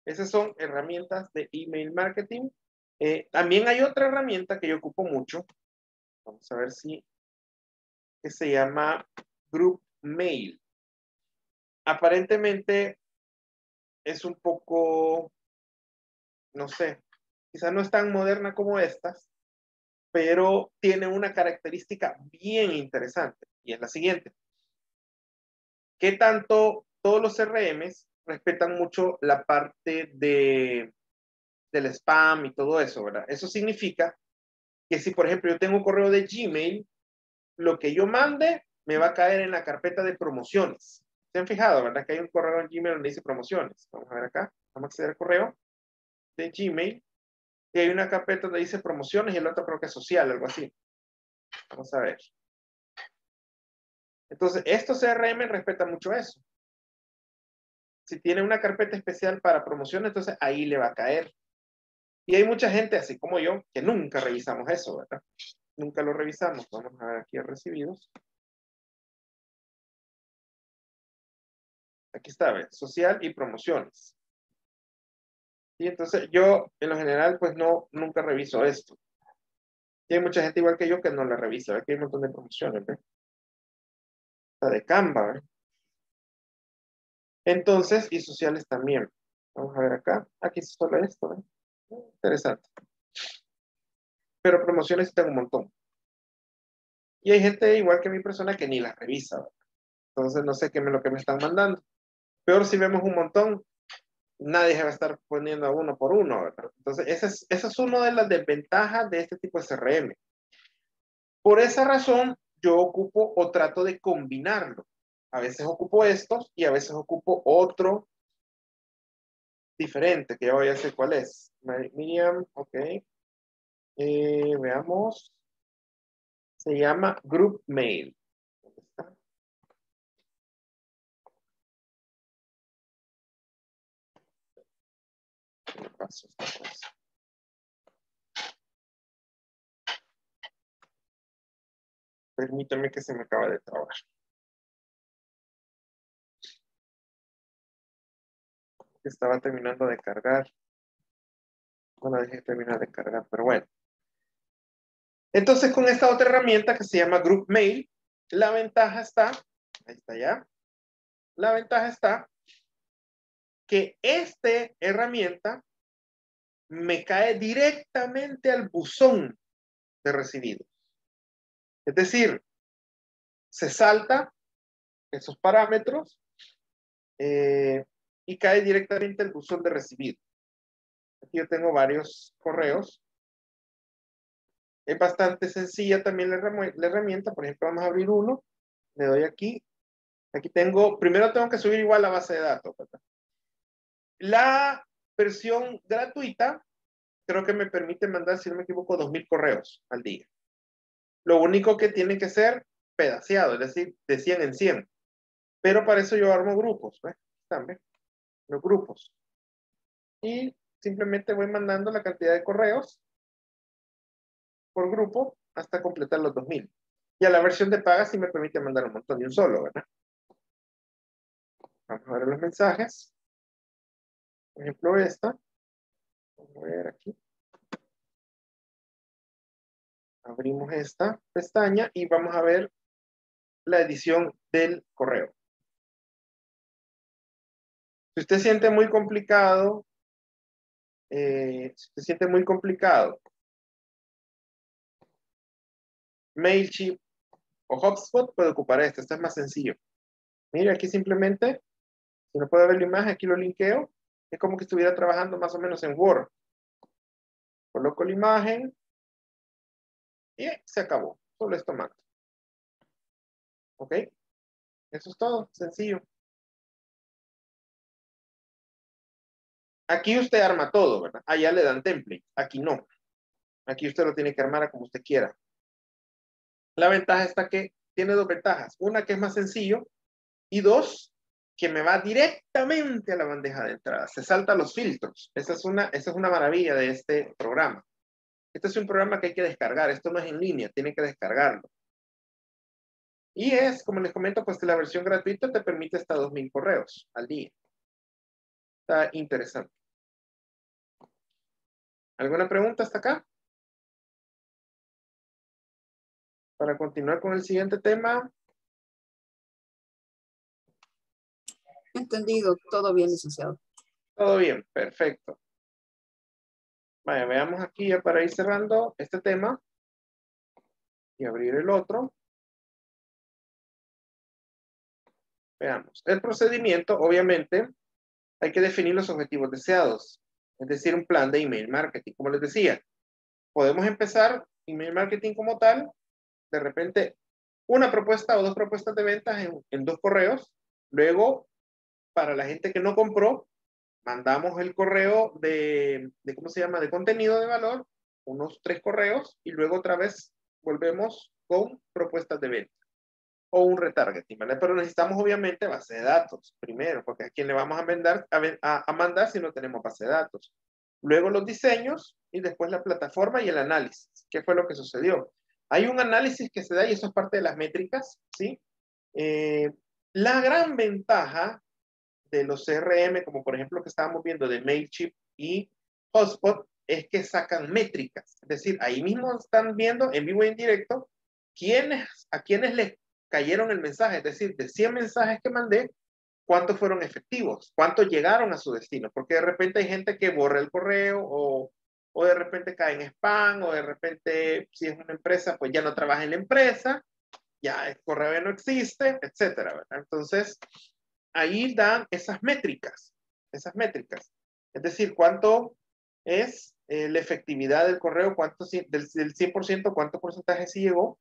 Esas son herramientas de email marketing. Eh, también hay otra herramienta que yo ocupo mucho, vamos a ver si, que se llama Group Mail. Aparentemente es un poco, no sé, quizá no es tan moderna como estas, pero tiene una característica bien interesante y es la siguiente. ¿Qué tanto todos los CRMs respetan mucho la parte de, del spam y todo eso, ¿verdad? Eso significa que si, por ejemplo, yo tengo un correo de Gmail, lo que yo mande me va a caer en la carpeta de promociones. ¿Se han fijado, verdad? Que hay un correo en Gmail donde dice promociones. Vamos a ver acá. Vamos a acceder al correo de Gmail y hay una carpeta donde dice promociones y el otro creo que es social, algo así. Vamos a ver. Entonces, estos CRM respetan mucho eso. Si tiene una carpeta especial para promociones, entonces ahí le va a caer. Y hay mucha gente, así como yo, que nunca revisamos eso, ¿verdad? Nunca lo revisamos. Vamos a ver aquí a recibidos. Aquí está, ¿ves? Social y promociones. Y entonces yo, en lo general, pues no, nunca reviso esto. Y hay mucha gente igual que yo que no la revisa. Aquí hay un montón de promociones, ¿ves? Está de Canva, ¿ves? Entonces, y sociales también. Vamos a ver acá. Aquí solo esto, ¿ves? Interesante. Pero promociones sí tengo un montón. Y hay gente igual que mi persona que ni las revisa. ¿verdad? Entonces no sé qué es lo que me están mandando. Peor si vemos un montón, nadie se va a estar poniendo a uno por uno. ¿verdad? Entonces esa es, es una de las desventajas de este tipo de CRM. Por esa razón, yo ocupo o trato de combinarlo. A veces ocupo estos y a veces ocupo otro diferente, que ya voy a decir cuál es. Miriam, ok. Eh, veamos. Se llama Group Mail. ¿Dónde está? Permítame que se me acaba de trabar. Estaba terminando de cargar. No la dejé terminar de cargar, pero bueno. Entonces, con esta otra herramienta que se llama Group Mail, la ventaja está, ahí está ya, la ventaja está que esta herramienta me cae directamente al buzón de recibidos. Es decir, se salta esos parámetros eh, y cae directamente al buzón de recibido. Aquí yo tengo varios correos. Es bastante sencilla también la, herramienta. Por ejemplo, vamos a abrir uno. Le doy aquí. Aquí tengo, primero tengo que subir igual la base de datos. La versión gratuita creo que me permite mandar, si no me equivoco, 2.000 correos al día. Lo único que tiene que ser pedaceado, es decir, de 100 en 100. Pero para eso yo armo grupos. También, los grupos. Y simplemente voy mandando la cantidad de correos por grupo hasta completar los 2000. Y a la versión de paga sí me permite mandar un montón de un solo, ¿verdad? Vamos a ver los mensajes. Por ejemplo, esta. Vamos a ver aquí. Abrimos esta pestaña y vamos a ver la edición del correo. Si usted siente muy complicado, eh, si usted siente muy complicado, MailChimp o HubSpot puede ocupar este. Este es más sencillo. Mire, aquí simplemente, si no puede ver la imagen, aquí lo linkeo. Es como que estuviera trabajando más o menos en Word. Coloco la imagen, y se acabó. Solo esto manda. ¿Ok? Eso es todo. Sencillo. Aquí usted arma todo, ¿verdad? Allá le dan template. Aquí no. Aquí usted lo tiene que armar como usted quiera. La ventaja está que tiene dos ventajas. Una que es más sencillo y dos que me va directamente a la bandeja de entrada. Se salta los filtros. Esa es una, esa es una maravilla de este programa. Este es un programa que hay que descargar. Esto no es en línea, tiene que descargarlo. Y es, como les comento, pues la versión gratuita te permite hasta 2.000 correos al día. Está interesante. ¿Alguna pregunta hasta acá? Para continuar con el siguiente tema. Entendido, todo bien, licenciado. Todo bien, perfecto. Vaya, veamos aquí ya para ir cerrando este tema y abrir el otro. Veamos. El procedimiento, obviamente, hay que definir los objetivos deseados, es decir, un plan de email marketing. Como les decía, podemos empezar email marketing como tal, de repente una propuesta o dos propuestas de ventas en, en dos correos, luego para la gente que no compró, mandamos el correo de, de, ¿cómo se llama?, de contenido de valor, unos tres correos, y luego otra vez volvemos con propuestas de venta o un retargeting, ¿vale? Pero necesitamos obviamente base de datos primero, porque a quién le vamos a mandar, a, a mandar si no tenemos base de datos. Luego los diseños y después la plataforma y el análisis. ¿Qué fue lo que sucedió? Hay un análisis que se da y eso es parte de las métricas, ¿sí? Eh, la gran ventaja de los CRM, como por ejemplo que estábamos viendo de MailChimp y Hotspot, es que sacan métricas. Es decir, ahí mismo están viendo en vivo y en directo quiénes, a quiénes les cayeron el mensaje. Es decir, de 100 mensajes que mandé, cuántos fueron efectivos, cuántos llegaron a su destino. Porque de repente hay gente que borra el correo o, o de repente cae en spam, o de repente, si es una empresa, pues ya no trabaja en la empresa, ya el correo ya no existe, etcétera, ¿verdad? Entonces, ahí dan esas métricas, esas métricas. Es decir, cuánto es eh, la efectividad del correo, cuánto del, del 100%, cuánto porcentaje sí llegó,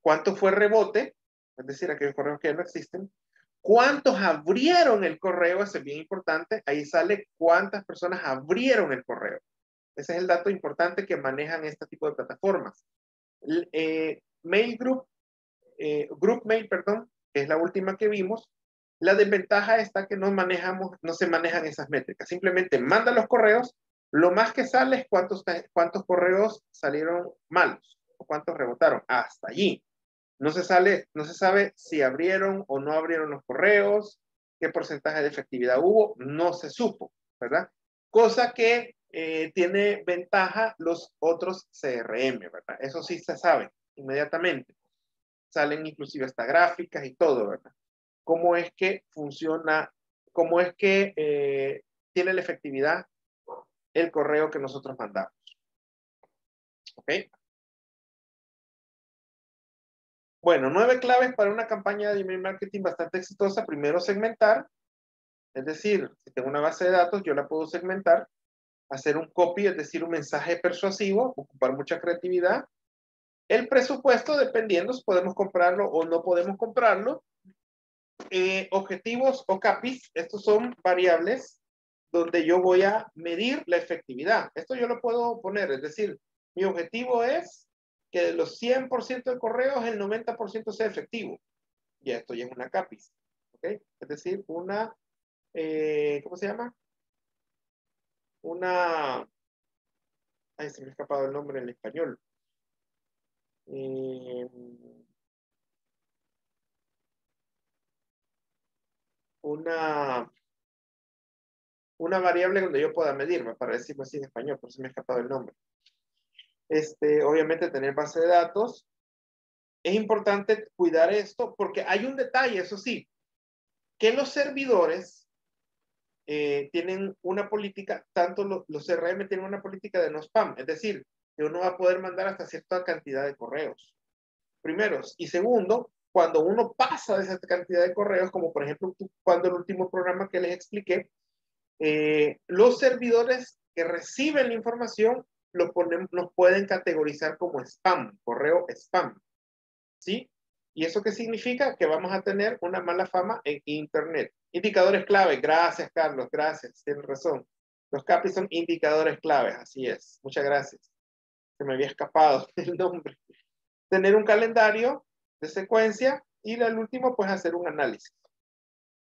cuánto fue rebote, es decir, aquellos correos que ya no existen, cuántos abrieron el correo, eso es bien importante, ahí sale cuántas personas abrieron el correo. Ese es el dato importante que manejan este tipo de plataformas. Eh, Mail Group, eh, Group Mail, perdón, es la última que vimos, la desventaja está que no manejamos, no se manejan esas métricas. Simplemente manda los correos, lo más que sale es cuántos, cuántos correos salieron malos o cuántos rebotaron. Hasta allí. No se, sale, no se sabe si abrieron o no abrieron los correos, qué porcentaje de efectividad hubo, no se supo, ¿verdad? Cosa que eh, tiene ventaja los otros CRM, ¿verdad? Eso sí se sabe inmediatamente. Salen inclusive hasta gráficas y todo, ¿verdad? Cómo es que funciona, cómo es que eh, tiene la efectividad el correo que nosotros mandamos. ¿Ok? Bueno, nueve claves para una campaña de email marketing bastante exitosa. Primero, segmentar. Es decir, si tengo una base de datos, yo la puedo segmentar, hacer un copy, es decir, un mensaje persuasivo, ocupar mucha creatividad. El presupuesto, dependiendo si podemos comprarlo o no podemos comprarlo. Eh, objetivos o capis, estos son variables donde yo voy a medir la efectividad. Esto yo lo puedo poner, es decir, mi objetivo es que de los 100% de correos, el 90% sea efectivo. Y esto ya es una CAPIS. ¿Ok? Es decir, una, eh, ¿cómo se llama? Una, ay, se me ha escapado el nombre en español. Eh, una, una variable donde yo pueda medirme, para decirlo así en español, por si me ha escapado el nombre este, obviamente tener base de datos. Es importante cuidar esto porque hay un detalle, eso sí, que los servidores eh, tienen una política, tanto los CRM tienen una política de no spam, es decir, que uno va a poder mandar hasta cierta cantidad de correos. Primeros. Y segundo, cuando uno pasa de esa cantidad de correos, como por ejemplo cuando el último programa que les expliqué, eh, los servidores que reciben la información lo nos pueden categorizar como spam, correo spam. ¿Sí? ¿Y eso qué significa? Que vamos a tener una mala fama en Internet. Indicadores clave. Gracias, Carlos. Gracias. Tienes razón. Los CAPIs son indicadores claves. Así es. Muchas gracias. Se me había escapado el nombre. Tener un calendario de secuencia y el último, pues hacer un análisis.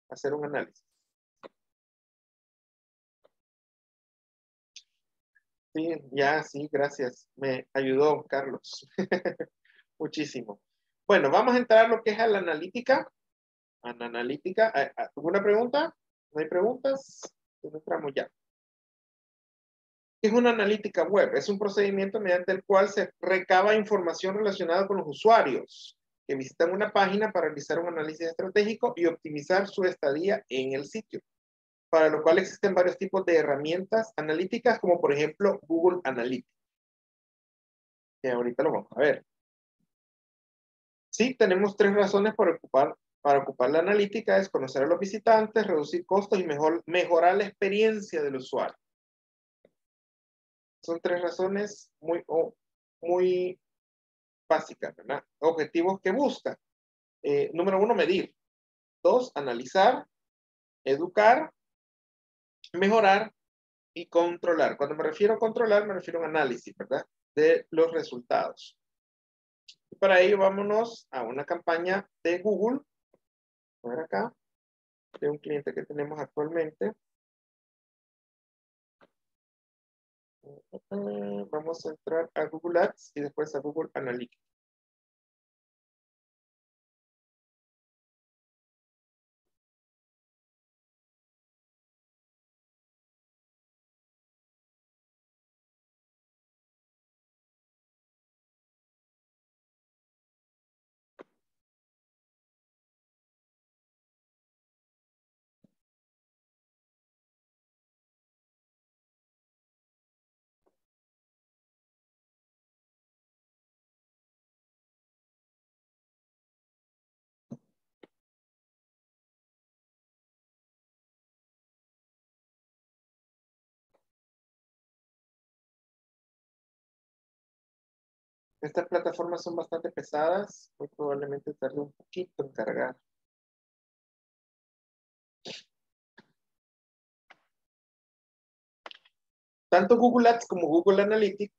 Hacer un análisis. Sí, ya, sí, gracias. Me ayudó, Carlos. Muchísimo. Bueno, vamos a entrar a lo que es a la analítica. A la analítica. ¿Alguna pregunta? ¿No hay preguntas? entramos ya. ¿Qué es una analítica web? Es un procedimiento mediante el cual se recaba información relacionada con los usuarios que visitan una página para realizar un análisis estratégico y optimizar su estadía en el sitio para lo cual existen varios tipos de herramientas analíticas, como por ejemplo Google Analytics. Ahorita lo vamos a ver. Sí, tenemos tres razones para ocupar, para ocupar la analítica, es conocer a los visitantes, reducir costos y mejor, mejorar la experiencia del usuario. Son tres razones muy, muy básicas, ¿verdad? Objetivos que busca. Eh, número uno, medir. Dos, analizar, educar mejorar y controlar. Cuando me refiero a controlar, me refiero a un análisis, ¿verdad? De los resultados. Para ello, vámonos a una campaña de Google. A ver acá. De un cliente que tenemos actualmente. Vamos a entrar a Google Ads y después a Google Analytics. Estas plataformas son bastante pesadas, muy probablemente tarde un poquito en cargar. Tanto Google Ads como Google Analytics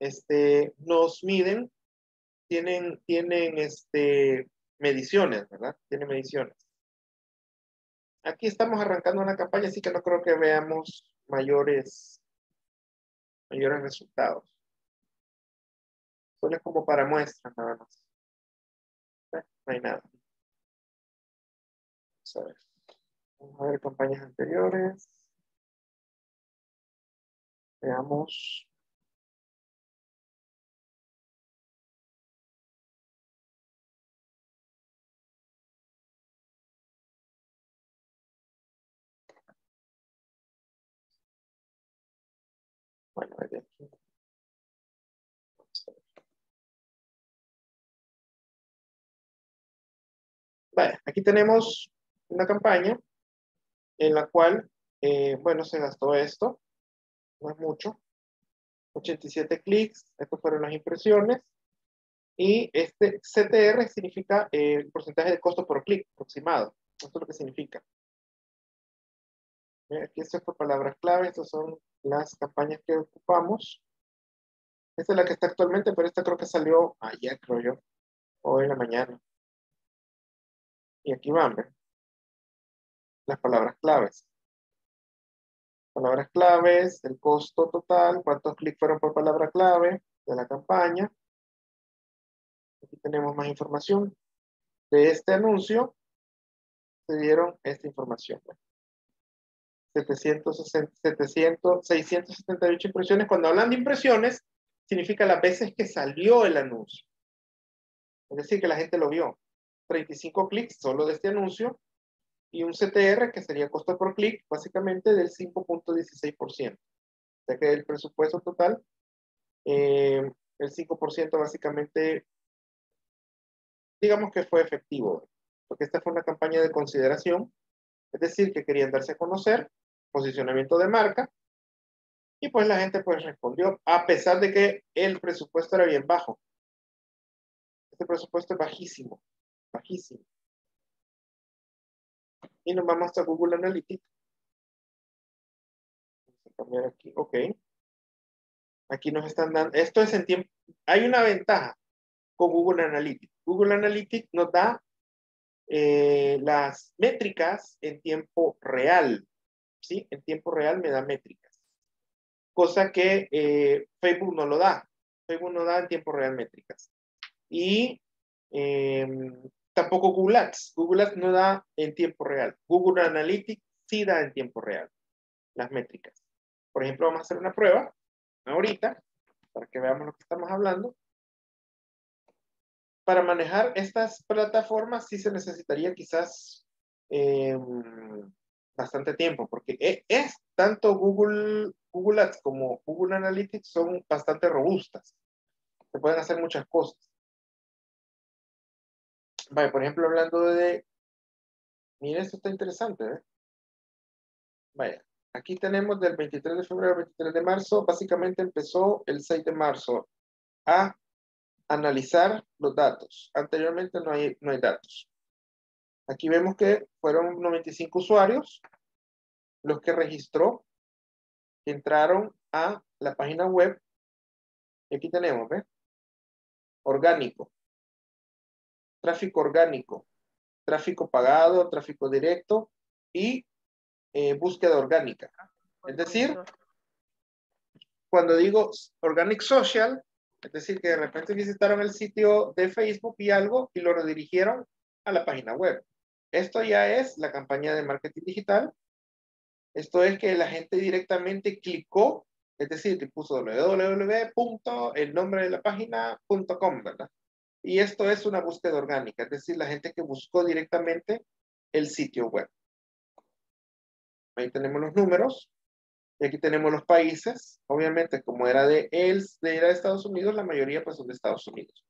este, nos miden, tienen, tienen este, mediciones, ¿verdad? Tienen mediciones. Aquí estamos arrancando una campaña, así que no creo que veamos mayores, mayores resultados. Solo es como para muestra, nada más. No hay nada. Vamos a ver. Vamos a ver campañas anteriores. Veamos. Bueno, aquí. Vale, aquí tenemos una campaña en la cual, eh, bueno, se gastó esto, no es mucho, 87 clics, estas fueron las impresiones, y este CTR significa eh, el porcentaje de costo por clic aproximado, esto es lo que significa. Aquí estas son palabras clave, estas son las campañas que ocupamos. Esta es la que está actualmente, pero esta creo que salió ayer, creo yo, o en la mañana. Y aquí van, ¿ven? Las palabras claves. Palabras claves, el costo total, cuántos clics fueron por palabra clave de la campaña. Aquí tenemos más información. De este anuncio se dieron esta información. ¿ven? 760, 700, 678 impresiones. Cuando hablan de impresiones, significa las veces que salió el anuncio. Es decir, que la gente lo vio. 35 clics solo de este anuncio y un CTR que sería costo por clic básicamente del 5.16%. O sea que el presupuesto total, eh, el 5% básicamente, digamos que fue efectivo, porque esta fue una campaña de consideración, es decir, que querían darse a conocer, posicionamiento de marca, y pues la gente pues respondió, a pesar de que el presupuesto era bien bajo. Este presupuesto es bajísimo, bajísimo. Y nos vamos a Google Analytics. Vamos a cambiar aquí, ok. Aquí nos están dando, esto es en tiempo, hay una ventaja con Google Analytics. Google Analytics nos da eh, las métricas en tiempo real. ¿Sí? En tiempo real me da métricas. Cosa que eh, Facebook no lo da. Facebook no da en tiempo real métricas. Y eh, tampoco Google Ads. Google Ads no da en tiempo real. Google Analytics sí da en tiempo real las métricas. Por ejemplo, vamos a hacer una prueba ahorita para que veamos lo que estamos hablando. Para manejar estas plataformas sí se necesitaría quizás eh, bastante tiempo, porque e, es, tanto Google, Google Ads como Google Analytics son bastante robustas. Se pueden hacer muchas cosas. Vale, por ejemplo, hablando de... Miren, esto está interesante. ¿eh? Vaya, aquí tenemos del 23 de febrero al 23 de marzo. Básicamente empezó el 6 de marzo a analizar los datos. Anteriormente no hay, no hay datos. Aquí vemos que fueron 95 usuarios los que registró, entraron a la página web. Aquí tenemos, ¿ves? Orgánico. Tráfico orgánico. Tráfico pagado, tráfico directo y eh, búsqueda orgánica. Es decir, cuando digo Organic Social, es decir, que de repente visitaron el sitio de Facebook y algo y lo redirigieron a la página web. Esto ya es la campaña de marketing digital. Esto es que la gente directamente clicó, es decir, que puso www. el nombre de la página.com, ¿verdad? Y esto es una búsqueda orgánica, es decir, la gente que buscó directamente el sitio web. Ahí tenemos los números. Y aquí tenemos los países. Obviamente, como era de, el, de, era de Estados Unidos, la mayoría pues son de Estados Unidos.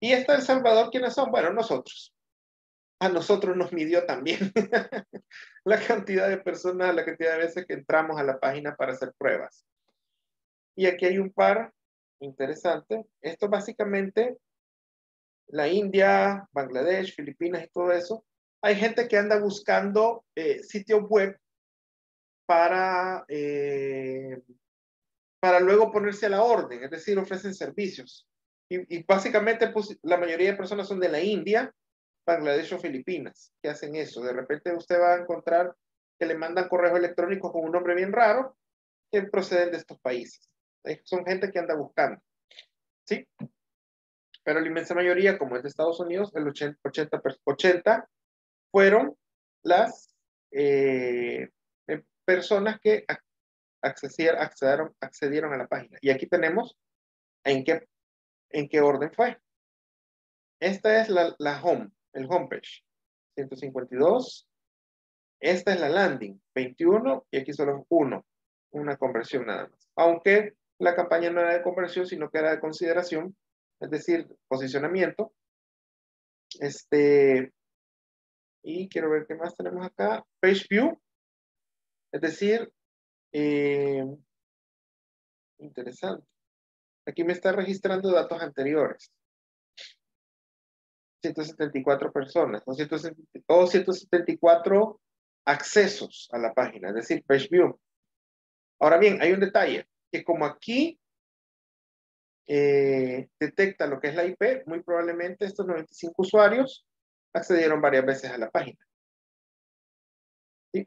Y está El Salvador, ¿quiénes son? Bueno, nosotros. A nosotros nos midió también la cantidad de personas, la cantidad de veces que entramos a la página para hacer pruebas. Y aquí hay un par interesante. Esto básicamente, la India, Bangladesh, Filipinas y todo eso, hay gente que anda buscando eh, sitios web para, eh, para luego ponerse a la orden, es decir, ofrecen servicios. Y, básicamente pues, la mayoría de personas son de la India, Bangladesh o Filipinas que hacen eso. De repente usted va a encontrar que le mandan correos electrónicos con un nombre bien raro que proceden de estos países. Son gente que anda buscando. ¿Sí? Pero la inmensa mayoría, como es de Estados Unidos, el 80, 80, fueron las eh, em, personas que accedieron, accedieron a la página. Y aquí tenemos en qué, en qué orden fue. Esta es la, la home, el homepage. 152. Esta es la landing, 21, y aquí solo uno, una conversión nada más. Aunque la campaña no era de conversión, sino que era de consideración, es decir, posicionamiento. Este, y quiero ver qué más tenemos acá. Page view, es decir, eh, interesante. Aquí me está registrando datos anteriores. 174 personas, o, 174 accesos a la página, es decir, page view. Ahora bien, hay un detalle, que como aquí eh, detecta lo que es la IP, muy probablemente estos 95 usuarios accedieron varias veces a la página.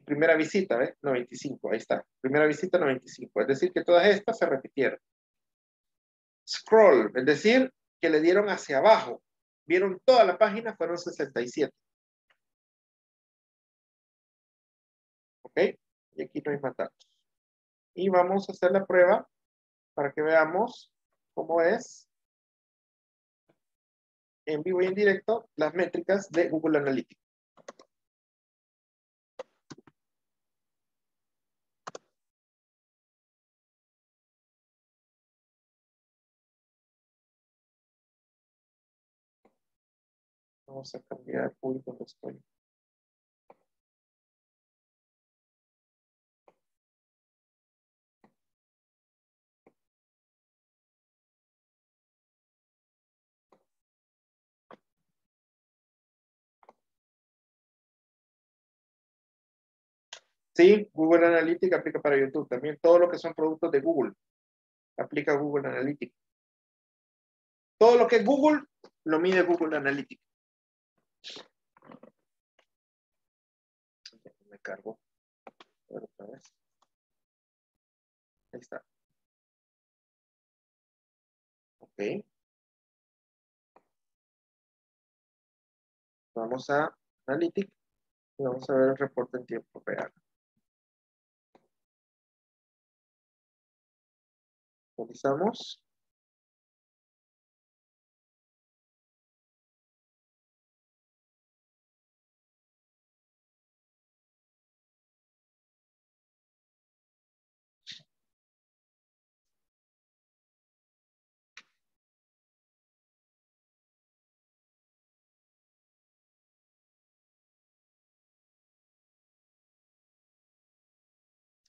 Primera visita, ¿ves? 95, ahí está. Primera visita 95, es decir, que todas estas se repitieron. Scroll, es decir, que le dieron hacia abajo. Vieron toda la página, fueron 67. ¿Ok? Y aquí no hay. Y vamos a hacer la prueba para que veamos cómo es en vivo y en directo las métricas de Google Analytics. Vamos a cambiar, uy, donde estoy. Sí, Google Analytics aplica para YouTube. También todo lo que son productos de Google aplica Google Analytics. Todo lo que es Google lo mide Google Analytics. Me cargo. Ahí está. Ok. Vamos a Analytics y vamos a ver el reporte en tiempo real. Revisamos.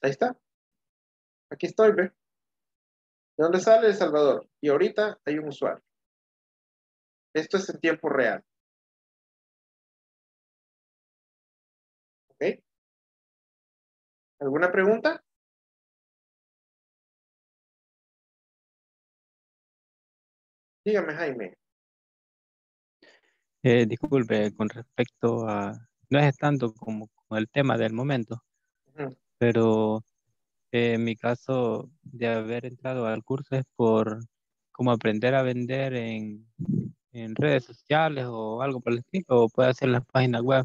Ahí está. Aquí estoy, ve. ¿De dónde sale El Salvador? Y ahorita hay un usuario. Esto es en tiempo real. ¿Ok? ¿Alguna pregunta? Dígame, Jaime. Eh, disculpe, con respecto a, no es tanto como con el tema del momento, pero en mi caso de haber entrado al curso es por como aprender a vender en, redes sociales o algo por el estilo, o puede hacer las páginas web,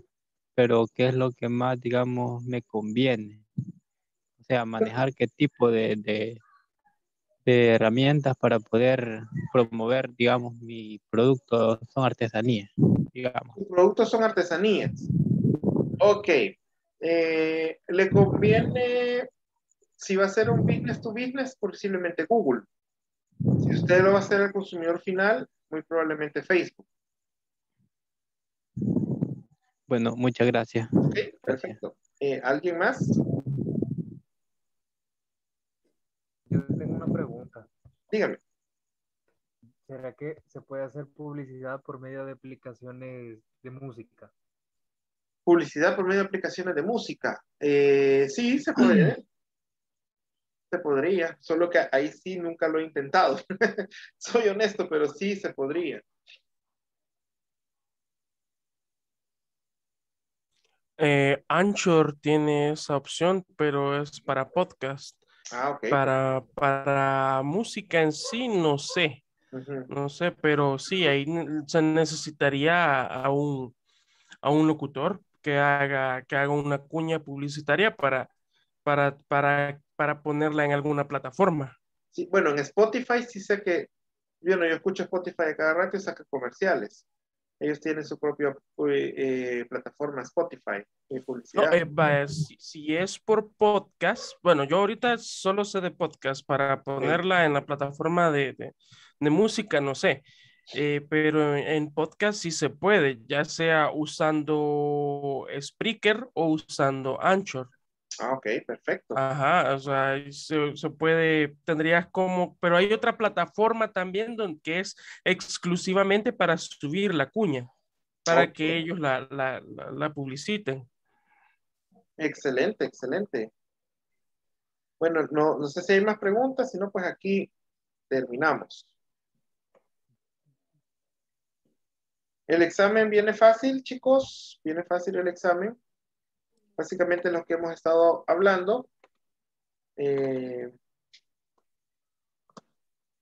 pero ¿qué es lo que más, digamos, me conviene? O sea, manejar qué tipo de, de, herramientas para poder promover, digamos, mi producto son artesanías, digamos. Mis productos son artesanías. Ok. Eh, ¿Le conviene si va a ser un business to business, posiblemente Google. Si usted lo va a hacer al consumidor final, muy probablemente Facebook. Bueno, muchas gracias. perfecto. Eh, ¿Alguien más? Yo tengo una pregunta. Dígame. ¿será que se puede hacer publicidad por medio de aplicaciones de música? Publicidad por medio de aplicaciones de música. Eh, sí, se puede. se podría, solo que ahí sí nunca lo he intentado. Soy honesto, pero sí se podría. Eh, Anchor tiene esa opción, pero es para podcast. Ah. Para, para música en sí, no sé. No sé, pero sí, ahí se necesitaría a un, a un locutor que haga, que haga una cuña publicitaria para, para, para, para ponerla en alguna plataforma. Sí, bueno, en Spotify sí sé que, bueno, yo escucho Spotify a cada rato y saca comerciales. Ellos tienen su propia eh, eh, plataforma Spotify de No, publicidad. eh, vaya, si, si es por podcast, bueno, yo ahorita solo sé de podcast para ponerla en la plataforma de, de- de música, no sé, Eh, pero en podcast sí se puede, ya sea usando Spreaker o usando Anchor. Ah, ok, perfecto. Ajá, o sea, se, se puede, tendrías como, pero hay otra plataforma también donde, que es exclusivamente para subir la cuña, para que ellos la, la, la, la publiciten. Excelente, excelente. Bueno, no, no sé si hay más preguntas, si no, pues aquí terminamos. El examen viene fácil, chicos. Viene fácil el examen. Básicamente lo que hemos estado hablando. eh,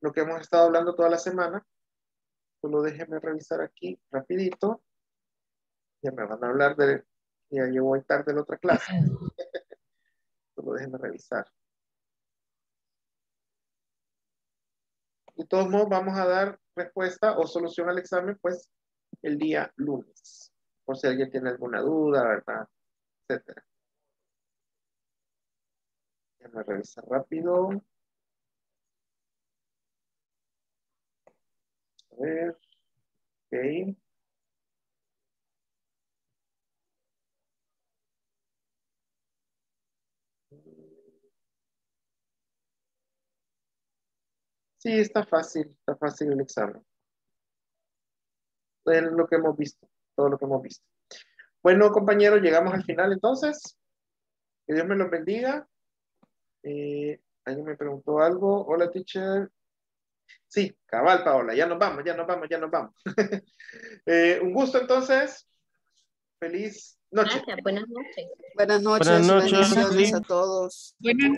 lo que hemos estado hablando toda la semana. Solo déjenme revisar aquí rapidito. Ya me van a hablar de... Ya yo voy tarde en la otra clase. Solo déjenme revisar. De todos modos, vamos a dar respuesta o solución al examen, pues, el día lunes. Por si alguien tiene alguna duda, ¿verdad? Etcétera. Déjenme revisar rápido. A ver. Ok. Sí, está fácil, está fácil el examen. Es lo que hemos visto, todo lo que hemos visto. Bueno, compañeros, llegamos al final entonces. Que Dios me los bendiga. Eh, alguien me preguntó algo. Hola, teacher. Sí, cabal, Paola. Ya nos vamos, ya nos vamos, ya nos vamos. Eh, un gusto entonces. Feliz noche. Gracias, buenas noches. Buenas noches, Buenas noches, bendiciones a todos. Buenas